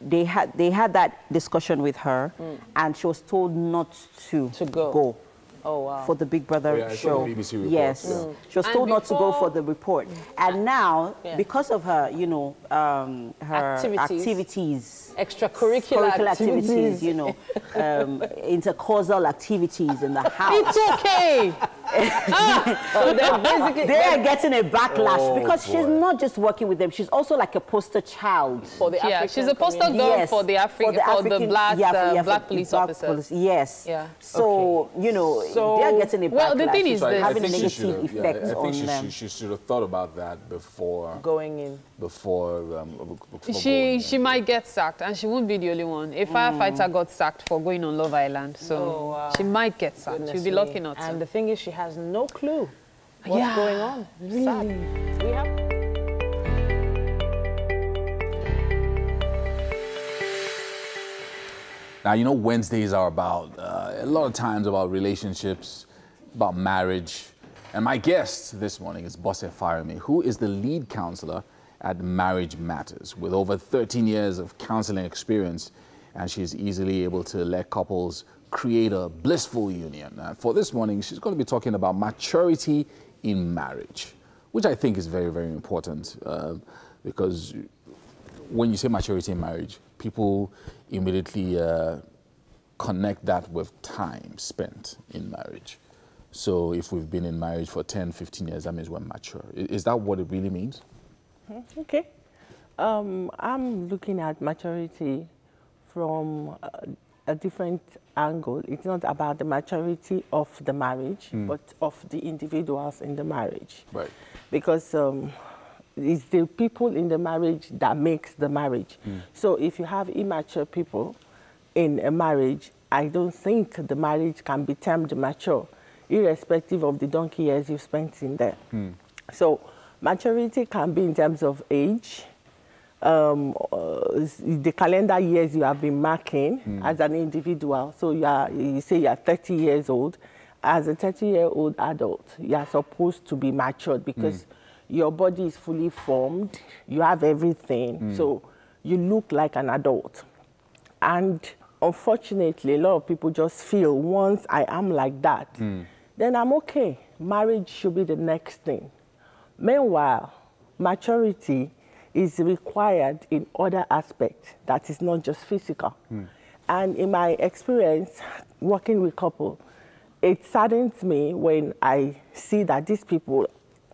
they had they had that discussion with her, Mm. and she was told not to, to go. Oh, wow. for the Big Brother Oh, yeah, show. BBC report, Yes, yeah. she was And told not to go for the report, and now Yeah. because of her, you know, um, her Activities. activities, Extracurricular curricular activities. you know, um, intercausal activities in the house. It's okay. so they're basically they are getting a backlash Oh, because she's not just working with them; she's also like a poster child for the Yeah, African she's a poster community. girl for the Afri- for the African- black, uh, for black police black officers. police- Yes. Yeah. So you know So- they are getting a backlash. Well, the thing is It's So I- I having think she negative should have- yeah, I think on she, them. She, she should have thought about that before going in. before. Um, before She going she might get sacked, and she won't be the only one. A firefighter got sacked for going on Love Island, so Oh, wow. she might get sacked. Goodness She'll be me. lucky not to. And the thing is, she has no clue what's Yeah, going on. Sad. We have. Now, you know, Wednesdays are about, uh, a lot of times about relationships, about marriage. And my guest this morning is Bose Fayemi, who is the lead counselor at Marriage Matters. With over 13 years of counseling experience, and she's easily able to let couples create a blissful union. And for this morning, she's going to be talking about maturity in marriage, which I think is very, very important uh, because when you say maturity in marriage, people immediately uh, connect that with time spent in marriage. So if we've been in marriage for 10, 15 years, that means we're mature. Is that what it really means? Okay. Um, I'm looking at maturity from a, a different angle. It's not about the maturity of the marriage, Mm. but of the individuals in the marriage. Right. Because um, it's the people in the marriage that makes the marriage. Mm. So if you have immature people in a marriage, I don't think the marriage can be termed mature, irrespective of the donkey years you've spent in there. So maturity can be in terms of age, um, uh, the calendar years you have been marking Mm. as an individual. So you, are, you say you are 30 years old. As a 30-year-old adult, you are supposed to be matured because Mm. your body is fully formed. You have everything. Mm. So you look like an adult. And unfortunately, a lot of people just feel once I am like that, then I'm okay. Marriage should be the next thing. Meanwhile, maturity is required in other aspects that is not just physical. And in my experience working with couples, it saddens me when I see that these people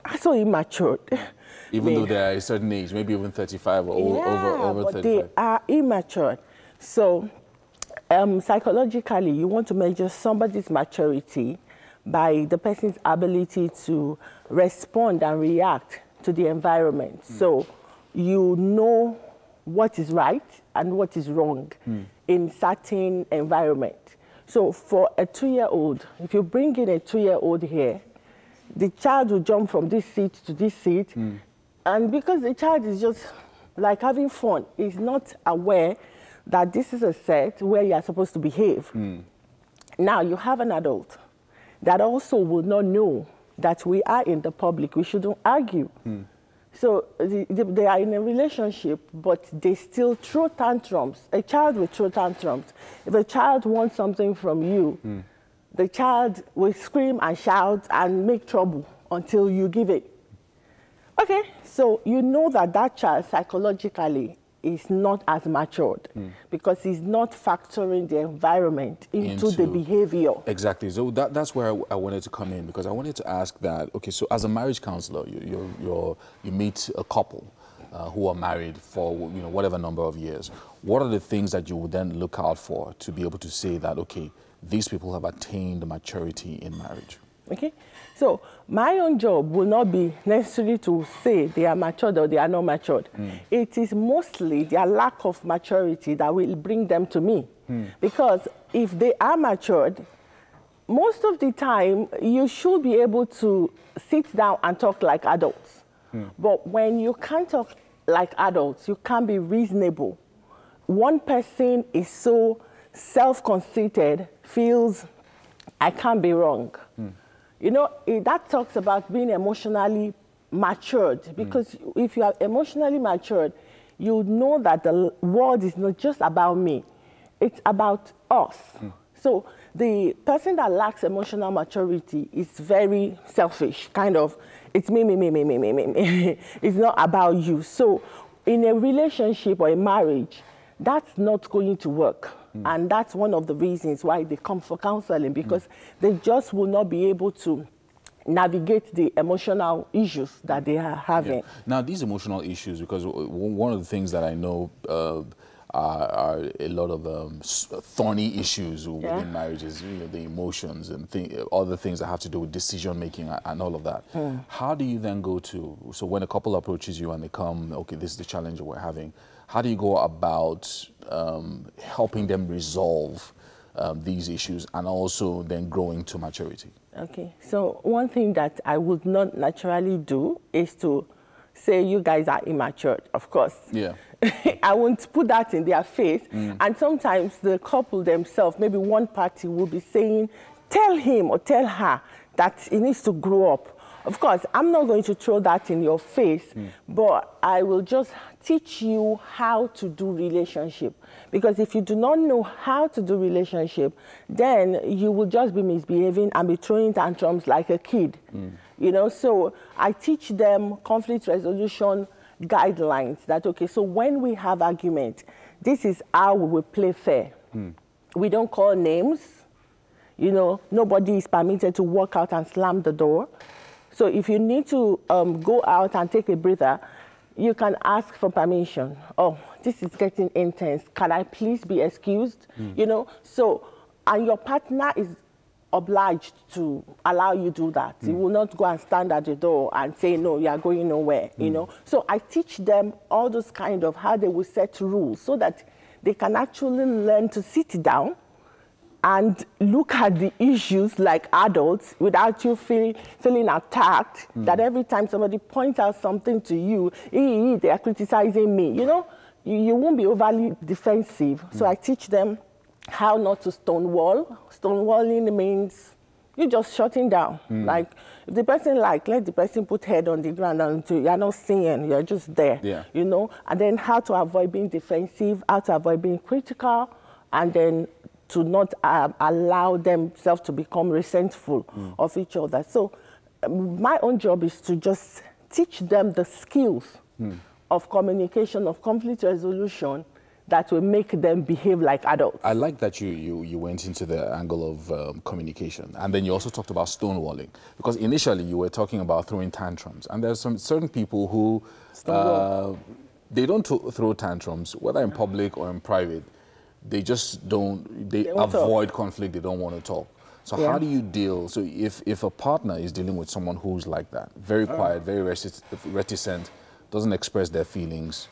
are so immature. Even They- though they're a certain age, maybe even 35 or yeah, over, over but 35. they are immature. So um, psychologically, you want to measure somebody's maturity by the person's ability to respond and react to the environment. Hmm. So you know what is right and what is wrong hmm. in certain environment. So for a two-year-old, if you bring in a two-year-old here, the child will jump from this seat to this seat, hmm. and because the child is just like having fun, is not aware that this is a set where you are supposed to behave. Now you have an adult that also will not know that we are in the public. We shouldn't argue. Hmm. So the, the, they are in a relationship, but they still throw tantrums. A child will throw tantrums. If a child wants something from you, hmm. the child will scream and shout and make trouble until you give it. Okay, so you know that that child psychologically is not as matured because he's not factoring the environment into, the behavior. Exactly. So that, that's where I, I wanted to come in because I wanted to ask that. Okay, so as a marriage counselor, you you you're, you meet a couple uh, who are married for you know whatever number of years. What are the things that you would then look out for to be able to say that okay, these people have attained maturity in marriage? Okay? So my own job will not be necessarily to say they are matured or they are not matured. Hmm. It is mostly their lack of maturity that will bring them to me. Hmm. Because if they are matured, most of the time you should be able to sit down and talk like adults. Hmm. But when you can't talk like adults, you can't be reasonable. One person is so self conceited, feels, I can't be wrong. You know, it, that talks about being emotionally matured mm. because if you are emotionally matured, you know that the world is not just about me, it's about us. Mm. So the person that lacks emotional maturity is very selfish, kind of. It's me, me, me, me, me, me, me, me. it's not about you. So in a relationship or a marriage, that's not going to work. And that's one of the reasons why they come for counseling because they just will not be able to navigate the emotional issues that they are having. Now, these emotional issues, because one of the things that I know uh, are, are a lot of um, thorny issues within Yeah. marriages, you know, the emotions and thi- other things that have to do with decision making and, and all of that. Hmm. How do you then go to, so when a couple approaches you and they come, okay, this is the challenge we're having, how do you go about um, helping them resolve um, these issues and also then growing to maturity? Okay, so one thing that I would not naturally do is to say you guys are immature, of course. Yeah. I won't put that in their face. Mm. And sometimes the couple themselves, maybe one party will be saying, tell him or tell her that he needs to grow up. Of course, I'm not going to throw that in your face, but I will just teach you how to do relationship. Because if you do not know how to do relationship, then you will just be misbehaving and be throwing tantrums like a kid. You know, so I teach them conflict resolution guidelines that, okay, so when we have argument, this is how we will play fair. We don't call names. You know, nobody is permitted to walk out and slam the door. So if you need to um, go out and take a breather, you can ask for permission. Oh, this is getting intense. Can I please be excused? Mm. You know, so, and your partner is obliged to allow you do that. He will not go and stand at the door and say, no, you are going nowhere, you Mm. know. So I teach them all those kind of how they will set rules so that they can actually learn to sit down and look at the issues like adults without you feel, feeling attacked that every time somebody points out something to you, "Eh, eh, they are criticizing me. You know, you, you won't be overly defensive. So I teach them how not to stonewall. Stonewalling means you're just shutting down. Mm. Like if the person like, let the person put head on the ground and you're not seeing, you're just there. Yeah. You know, and then how to avoid being defensive, how to avoid being critical, and then to not um, allow themselves to become resentful of each other. So um, my own job is to just teach them the skills of communication, of conflict resolution that will make them behave like adults. I like that you, you, you went into the angle of um, communication. And then you also talked about stonewalling. Because initially you were talking about throwing tantrums. And there's some certain people who uh, they don't throw tantrums whether in public or in private. They just don't they, They won't talk. avoid conflict. They don't want to talk. So Yeah. how do you deal so if if a partner is dealing with someone who's like that very quiet very reticent doesn't express their feelings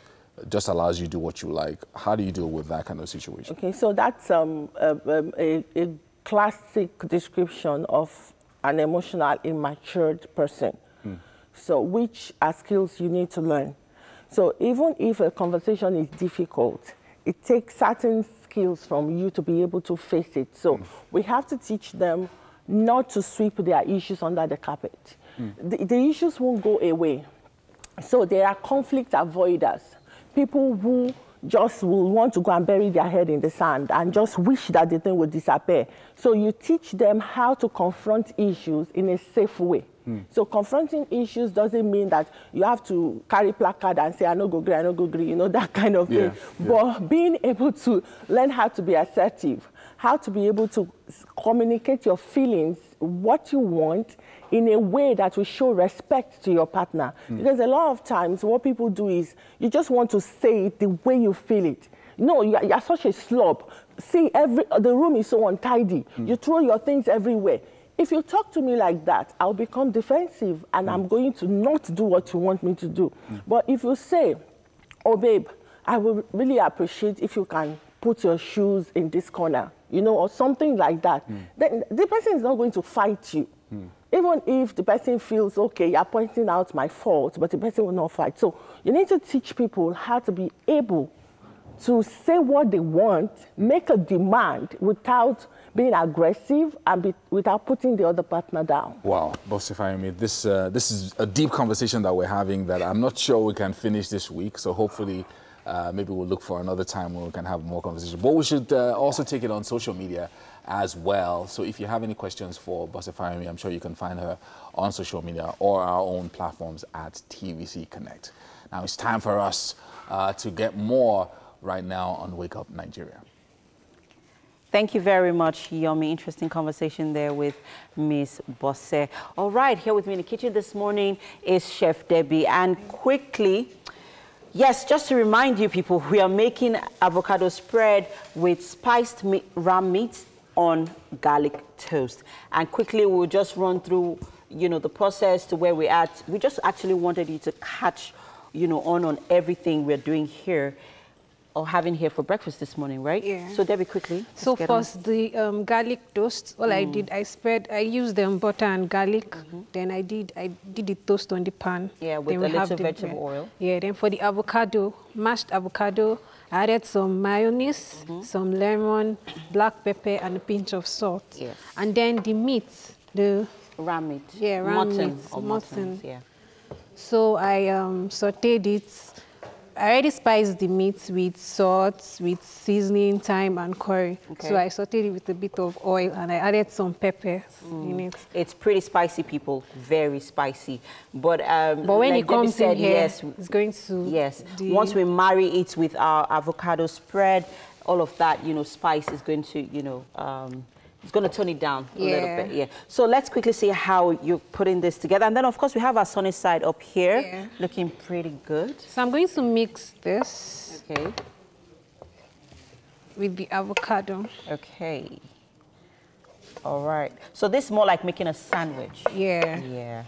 just allows you to do what you like how do you deal with that kind of situation Okay, so that's um, a, um, a, a classic description of an emotional immatured person. So, which are skills you need to learn. So, even if a conversation is difficult, it takes certain skills from you to be able to face it. So, we have to teach them not to sweep their issues under the carpet. The, the issues won't go away. So there are conflict avoiders, people who just will want to go and bury their head in the sand and just wish that the thing would disappear. So you teach them how to confront issues in a safe way. Hmm. So confronting issues doesn't mean that you have to carry placard and say, I no go agree, I no go agree, you know, that kind of Yeah, thing. But being able to learn how to be assertive, how to be able to communicate your feelings, what you want, in a way that will show respect to your partner. Hmm. Because a lot of times, what people do is you just want to say it the way you feel it. No, you are, you are such a slob. See, every the room is so untidy. Hmm. You throw your things everywhere. If you talk to me like that, I'll become defensive and I'm hmm. going to not do what you want me to do. But if you say, oh babe, I would really appreciate if you can put your shoes in this corner, you know, or something like that, then the person is not going to fight you. Even if the person feels, okay, you're pointing out my fault, but the person will not fight. So you need to teach people how to be able to say what they want, make a demand without being aggressive and be, without putting the other partner down. Wow, Bose Fayemi, this uh, this is a deep conversation that we're having that I'm not sure we can finish this week. So hopefully, uh, maybe we'll look for another time when we can have more conversation. But we should uh, also take it on social media as well. So if you have any questions for Bose Fayemi, I'm sure you can find her on social media or our own platforms at TVC Connect. Now it's time for us uh, to get more right now on Wake Up Nigeria. Thank you very much, Yomi. Interesting conversation there with Miss Bose. All right, here with me in the kitchen this morning is Chef Debbie. And quickly, yes, just to remind you people, we are making avocado spread with spiced meat, ram meat on garlic toast. And quickly, we'll just run through, you know, the process to where we're at. We just actually wanted you to catch, you know, on on everything we're doing here or having here for breakfast this morning, right? Yeah. So Debbie, quickly. So get on. first, the um, garlic toast. All I Mm. did, I spread. I used um, butter and garlic. Then I did. I did the toast on the pan. Yeah, with then a little the vegetable bread. oil. Yeah. Then for the avocado, mashed avocado, I added some mayonnaise, Mm-hmm. some lemon, black pepper, and a pinch of salt. Yes. And then the meat, the ram meat. Yeah, ram Mutton meat, mutton. muttons, yeah. So I um, sauteed it. I already spiced the meat with salt, with seasoning, thyme, and curry. Okay. So I sauteed it with a bit of oil, and I added some peppers in it. It's pretty spicy, people. Very spicy. But um, But when like it comes said, in here, yes, it's going to yes. Once we marry it with our avocado spread, all of that, you know, spice is going to, you know, um, it's going to tone it down a Yeah. little bit. Yeah. So let's quickly see how you're putting this together, and then of course we have our sunny side up here, Yeah. looking pretty good. So I'm going to mix this Okay. with the avocado. Okay. All right. So this is more like making a sandwich. Yeah. Yeah.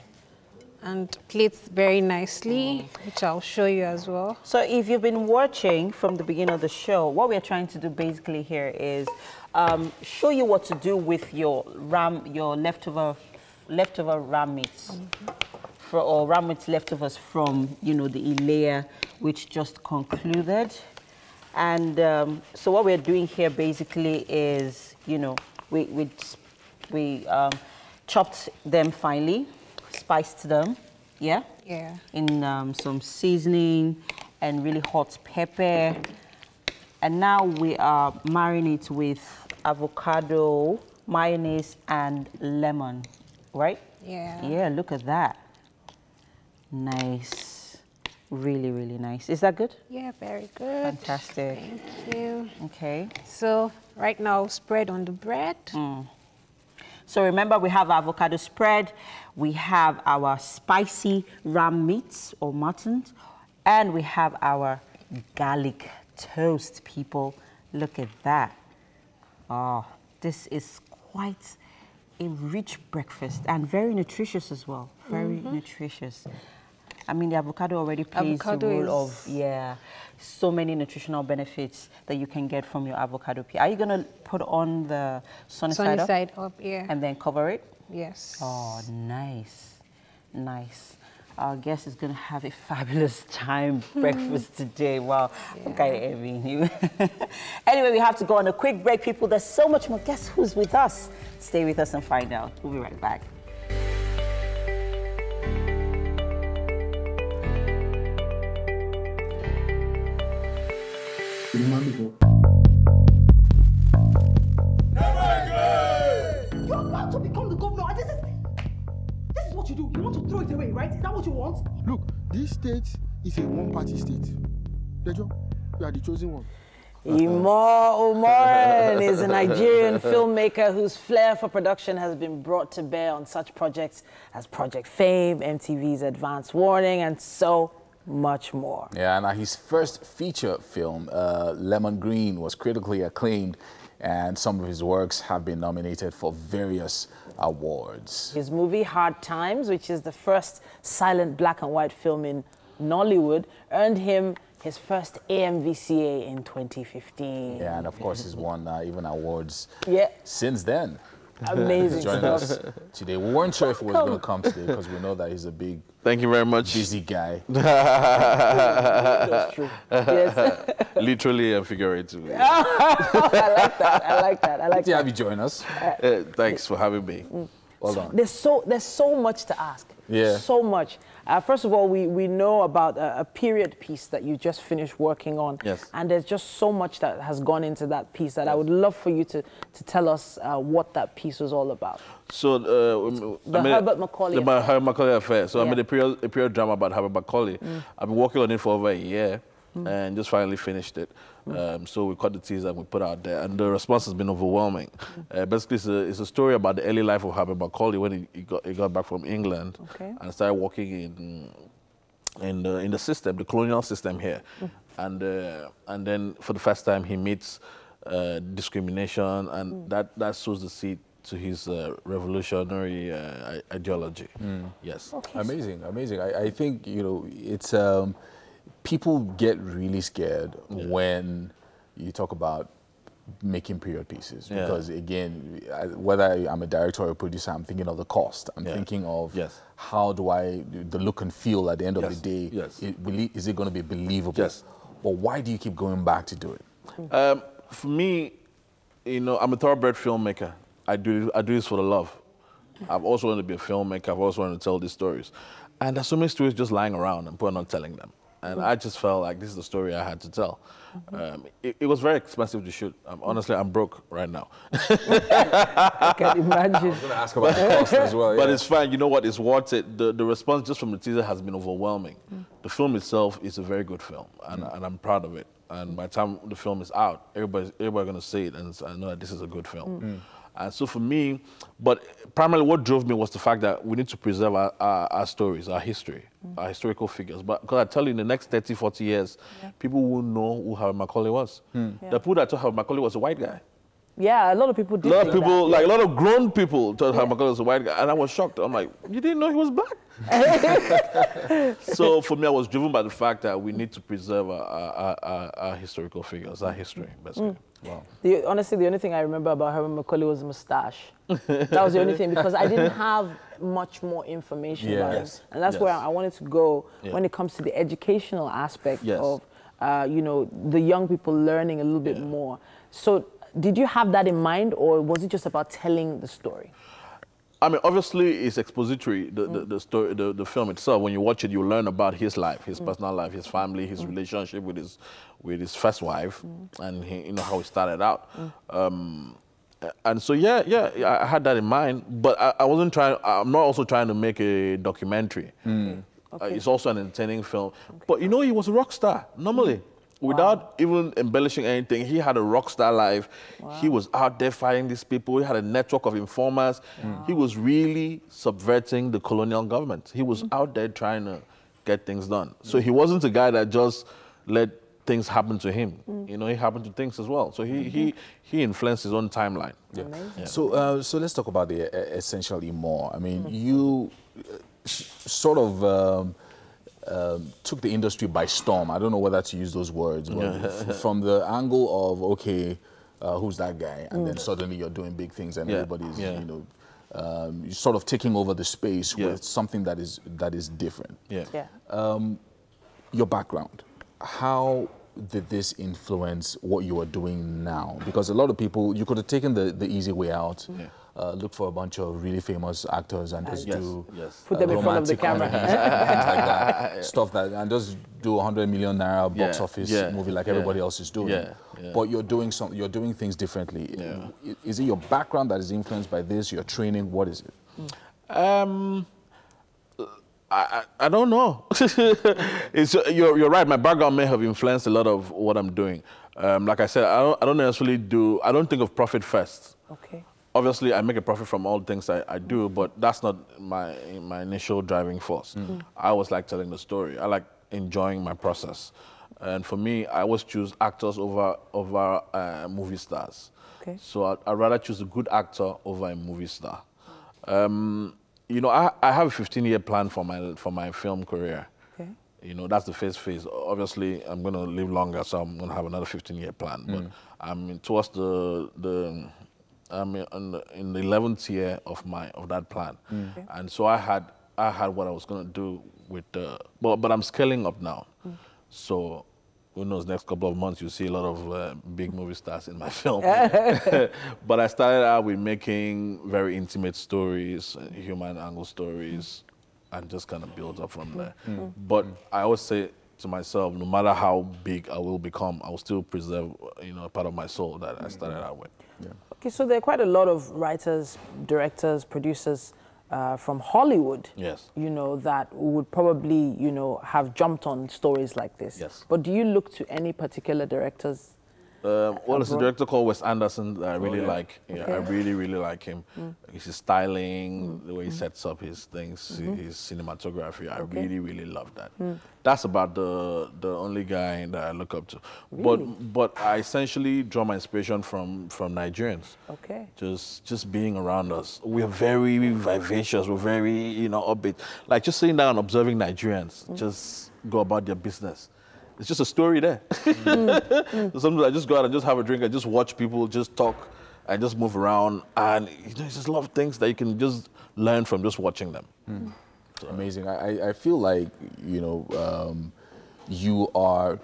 And plates very nicely, which I'll show you as well. So if you've been watching from the beginning of the show, what we're trying to do basically here is um, show you what to do with your ram, your leftover, leftover ram meats, for, or ram meat leftovers from, you know, the Ileya, which just concluded. And um, so what we're doing here basically is, you know, we, we, we um, chopped them finely, spiced them, yeah? Yeah. In um, some seasoning and really hot pepper. And now we are marinate with avocado, mayonnaise, and lemon, right? Yeah. Yeah, look at that. Nice. Really, really nice. Is that good? Yeah, very good. Fantastic. Thank you. Okay. So right now, spread on the bread. Mm. So remember, we have avocado spread, we have our spicy ram meats or muttons, and we have our garlic toast, people. Look at that. Oh, this is quite a rich breakfast and very nutritious as well. Very Mhm. nutritious. I mean, the avocado already plays Avocado the role of, yeah, so many nutritional benefits that you can get from your avocado peel. Are you going to put on the sunny, Sunny side up? side up, yeah. And then cover it? Yes. Oh, nice. Nice. Our guest is going to have a fabulous time breakfast today. Wow. Okay, Evie. anyway, we have to go on a quick break, people. There's so much more. Guess who's with us? Stay with us and find out. We'll be right back. What you want? Look, this state is a one-party state. Dejo, you are the chosen one. Imoh Umoren is a Nigerian filmmaker whose flair for production has been brought to bear on such projects as Project Fame, MTV's Advance Warning, and so much more. Yeah, now his first feature film, uh, Lemon Green, was critically acclaimed, and some of his works have been nominated for various awards. His movie Hard Times, which is the first silent black and white film in Nollywood, earned him his first AMVCA in 2015. Yeah, and of course he's won uh, even awards Yeah. since then. Amazing He's joining us today. We weren't sure if he was going to come today because we know that he's a big, Thank you very much. busy guy. That's true. Yes. Literally and figuratively. I like that. I like that. I like to that. have you join us. Uh, thanks for having me. Mm. Well So done. There's so there's so much to ask. Yeah. So much. Uh, first of all, we, we know about a, a period piece that you just finished working on. Yes. And there's just so much that has gone into that piece that I would love for you to, to tell us uh, what that piece was all about. So uh, The I Herbert Macaulay the affair. Herbert Macaulay affair. So I made a period, a period drama about Herbert Macaulay. Mm. I've been working on it for over a year, Mm. and just finally finished it. Um, so we cut the teaser and we put it out there, and the response has been overwhelming. Mm. Uh, basically, it's a, it's a story about the early life of Herbert Macaulay when he, he got he got back from England Okay. and started working in in the in the system, the colonial system here, Mm. and uh, and then for the first time he meets uh, discrimination, and Mm. that that sows the seed to his uh, revolutionary uh, i- ideology. Yes. Amazing, amazing. I, I think you know it's um, people get really scared when you talk about making period pieces Yeah. because again, I, whether I'm a director or a producer, I'm thinking of the cost. I'm Yeah. thinking of Yes. how do I the look and feel at the end of the day. Yes. It, is it going to be believable? Yes. But why do you keep going back to do it? Um, for me, you know, I'm a thoroughbred filmmaker. I do I do this for the love. I've also wanted to be a filmmaker. I've also wanted to tell these stories, and there's so many stories just lying around, and people are not telling them. And mm-hmm. I just felt like this is the story I had to tell. Mm-hmm. Um, it, it was very expensive to shoot. Um, mm-hmm. honestly, I'm broke right now. I can imagine. I was going to ask about the cost as well. But it's fine. You know what? It's worth it. The, the response just from the teaser has been overwhelming. Mm. The film itself is a very good film, and, mm. and I'm proud of it. And by the time the film is out, everybody's everybody going to see it, and I know that this is a good film. Mm. Mm. And so for me, but primarily what drove me was the fact that we need to preserve our, our, our stories, our history, our historical figures. But because I tell you, in the next 30, 40 years, people will know who Howard Macaulay was. Mm. The people that thought Howard Macaulay was a white guy. Yeah, a lot of people did. A lot of think people, that. like a lot of grown people, thought Howard Macaulay was a white guy, and I was shocked. I'm like, you didn't know he was black? so for me, I was driven by the fact that we need to preserve our, our, our, our historical figures, our history, basically. Mm. Wow. The, honestly, the only thing I remember about Herbert Macaulay was the mustache. that was the only thing because I didn't have much more information about him. And that's Yes. where I wanted to go Yeah. when it comes to the educational aspect Yes. of, uh, you know, the young people learning a little bit more. So did you have that in mind or was it just about telling the story? I mean, obviously, it's expository, the, the, mm. the, story, the, the film itself. When you watch it, you learn about his life, his mm. personal life, his family, his mm. relationship with his, with his first wife, mm. and he, you know how he started out. Mm. Um, and so, yeah, yeah, I I had that in mind, but I, I wasn't trying, I'm not also trying to make a documentary. Hmm. Uh, it's also an entertaining film. But you know, he was a rock star, normally. Hmm. Without even embellishing anything, he had a rock star life. He was out there fighting these people. He had a network of informers. Hmm. He was really subverting the colonial government. He was out there trying to get things done. So he wasn't a guy that just let things happen to him. You know, he happened to things as well. So he, he, he influenced his own timeline. Yeah. So, uh, so let's talk about the uh, essentially more. I mean, you uh, s- sort of um, um, took the industry by storm. I don't know whether to use those words, but Yeah. f- from the angle of okay, uh, who's that guy, and then Mm. suddenly you're doing big things, and Yeah. everybody's Yeah. you know. Um, you're sort of taking over the space Yeah. with something that is that is different. Yeah. Yeah. Um, your background, how did this influence what you are doing now? Because a lot of people, you could have taken the, the easy way out, uh, look for a bunch of really famous actors and just Yes, do yes. Put them in front of the romantic camera. comedies and things like that, stuff that, and just do a 100 million naira box Yeah, office yeah, movie like yeah. everybody else is doing. Yeah, yeah. But you're doing some, you're doing things differently. I- Is it your background that is influenced by this? Your training? What is it? Um, I, I, don't know. it's, you're, you're right. My background may have influenced a lot of what I'm doing. Um, like I said, I don't, I don't necessarily do, I don't think of profit first. Okay. Obviously, I make a profit from all the things I, I do, but that's not my, my initial driving force. I always like telling the story. I like enjoying my process. And for me, I always choose actors over, over uh, movie stars. Okay. So I'd, I'd rather choose a good actor over a movie star. Um, you know, I, I have a 15-year plan for my for my film career. Okay. You know, that's the first phase. Obviously, I'm going to live longer, so I'm going to have another 15-year plan. Mm. But I'm in- towards the the I'm in the, in the 11th year of my of that plan, Mm. Okay. and so I had I had what I was going to do with the. But but I'm scaling up now, so who knows, next couple of months, you'll see a lot of uh, big movie stars in my film. but I started out with making very intimate stories, uh, human angle stories, and just kind of build up from there. Mm. But I always say to myself, no matter how big I will become, I will still preserve, you know, a part of my soul that I started out with. Okay, so there are quite a lot of writers, directors, producers uh, from Hollywood. Yes. You know that would probably you know have jumped on stories like this. Yes. But do you look to any particular directors? Um, well, there's a director called Wes Anderson that I really yeah. like. Yeah, I really, really like him. Mm. His styling, the way he Mm. sets up his things, Mhm. his cinematography. I Okay. really, really love that. Mm. That's about the the only guy that I look up to. Really? But but I essentially draw my inspiration from from Nigerians. Okay. Just just being around us. We're very vivacious. We're very you know upbeat. Like just sitting down and observing Nigerians just go about their business. It's just a story there. So mm. sometimes I just go out and just have a drink. I just watch people just talk and just move around, and you know, it's just a lot of things that you can just learn from just watching them. Hmm. Uh, Amazing. I, I- I feel like, you know, um, you are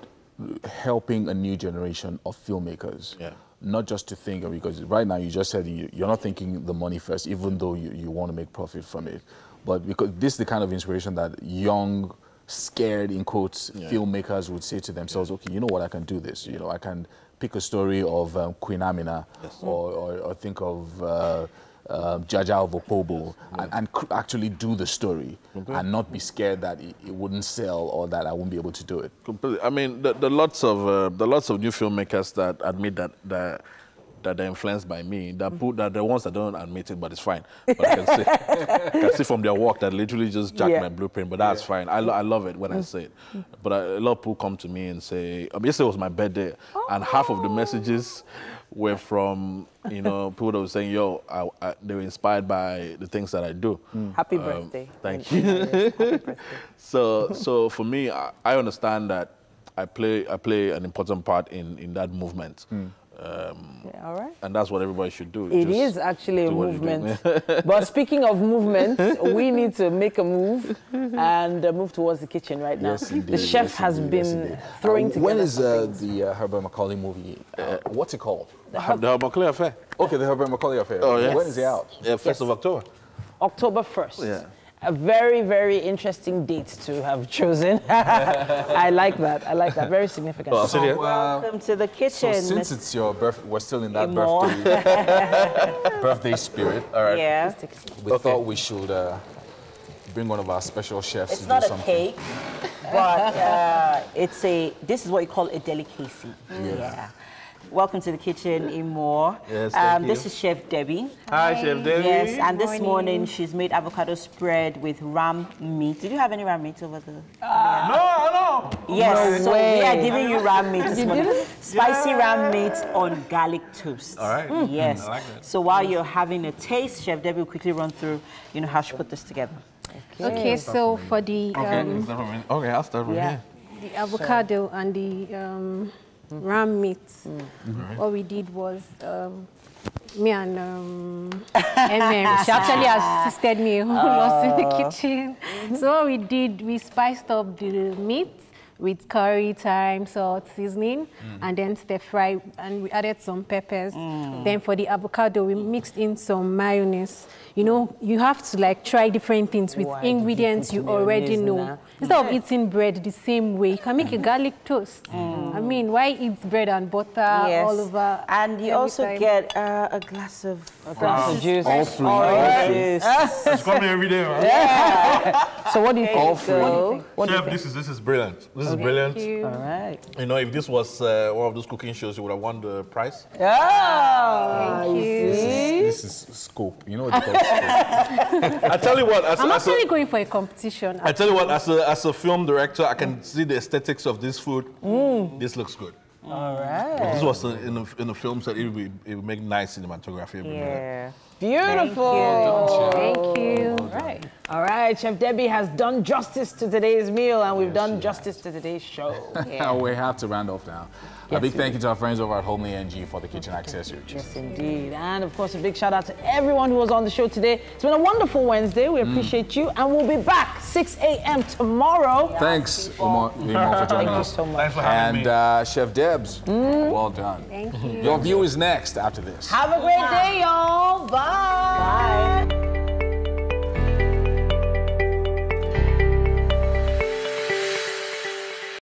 helping a new generation of filmmakers. Yeah. Not just to think, because right now you just said you, you're not thinking the money first, even though you, you want to make profit from it. But because this is the kind of inspiration that young, scared, in quotes, Yeah. filmmakers would say to themselves, okay, you know what, I can do this. You know, I can pick a story of um, Queen Amina or, or, or think of uh, um, Jaja of Opobo and, and cr- actually do the story Okay. and not be scared that it, it wouldn't sell or that I won't be able to do it. Completely. I mean, the, the lots of uh, the lots of new filmmakers that admit that that that they're influenced by me. That put that the ones that don't admit it, but it's fine. But I can see, I can see from their work that literally just jack Yeah. my blueprint. But that's fine. I, lo- I love it when I say it. But I, a lot of people come to me and say, um, yesterday was my birthday, and half of the messages were from you know people that were saying, "Yo, I, I, they were inspired by the things that I do." Happy Um, birthday. Thank you. birthday. so, so for me, I, I understand that I play I play an important part in in that movement. Um, Yeah, all right. and that's what everybody should do. It just is actually a do what you do. movement. but speaking of movement, we need to make a move and uh, move towards the kitchen right now. Yes, indeed. the chef yes, has indeed, been yes, throwing Uh, together. When is uh, the uh, Herbert Macaulay movie? Uh, what's it called? The Herbert Macaulay Affair. Okay, the Herbert Macaulay Affair. Oh, yeah. When is it out? Yeah, first of October. October 1st. Yeah. A very, very interesting date to have chosen. I like that. I like that. Very significant. Well, so, uh, Welcome to the So kitchen. since Miss- it's your birthday, we're still in that Imoh. birthday, birthday spirit. All right. Yeah. We thought we should uh, bring one of our special chefs It's to not a cake, but uh, it's a. This is what you call a delicacy. Yeah. Welcome to the kitchen, Imoh. Yes, um, thank This is Chef Debbie. Hi, Chef Debbie. Yes, and this Morning. morning she's made avocado spread with ram meat. Did you have any ram meat over there? no, no. Yes, No so we are giving you ram meat this morning. did? Spicy ram meat on garlic toast. All right. Mm. Yes. I like that. So while you're having a taste, Chef Debbie will quickly run through, you know, how she put this together. Okay, okay so for the um, okay, I'll start from yeah, here. the avocado and the um, ram meat, what we did was um, me and um, MM, she actually assisted me who was in the Oh. kitchen. So what we did, we spiced up the meat with curry, thyme, salt, seasoning, and then stir fry, and we added some peppers. Then for the avocado, we mixed in some mayonnaise. You know, you have to like try different things with Why did you ingredients you already know. Instead of eating bread the same way, you can make a garlic toast. I mean, why eat bread and butter Yes. all over? And you also time? get uh, a glass of A glass of juice. All free. Orange juice. It's coming every day, man. So what do you think? All uh, free. What do you think? What do you Chef, think? this is this is brilliant. This is brilliant. Thank you. All right. You know, if this was uh, one of those cooking shows, you would have won the prize. Ah, Thank you you. see? This is scope. You know what they call scope? I tell you what, as, I'm as a, actually going for a competition. I tell you what, as a, as a film director, I can see the aesthetics of this food. This looks good. All If this was in a, in a film set, it would, be, it would make nice cinematography every minute. Yeah. Beautiful. Thank you. All right. All right, Chef Debbie has done justice to today's meal, and we've done justice to today's show. Yeah. we have to round off now. Yes, a big thank you to our friends over at Homely NG for the kitchen accessories. Yes, indeed. And of course, a big shout out to everyone who was on the show today. It's been a wonderful Wednesday. We appreciate you. And we'll be back 6 a.m. tomorrow. Thanks, Umar, Umar, for joining Thank you so much. Thanks for having and me. Uh, Chef Debs, well done. Thank you. Your view is next after this. Have a great day, y'all. Bye. Bye.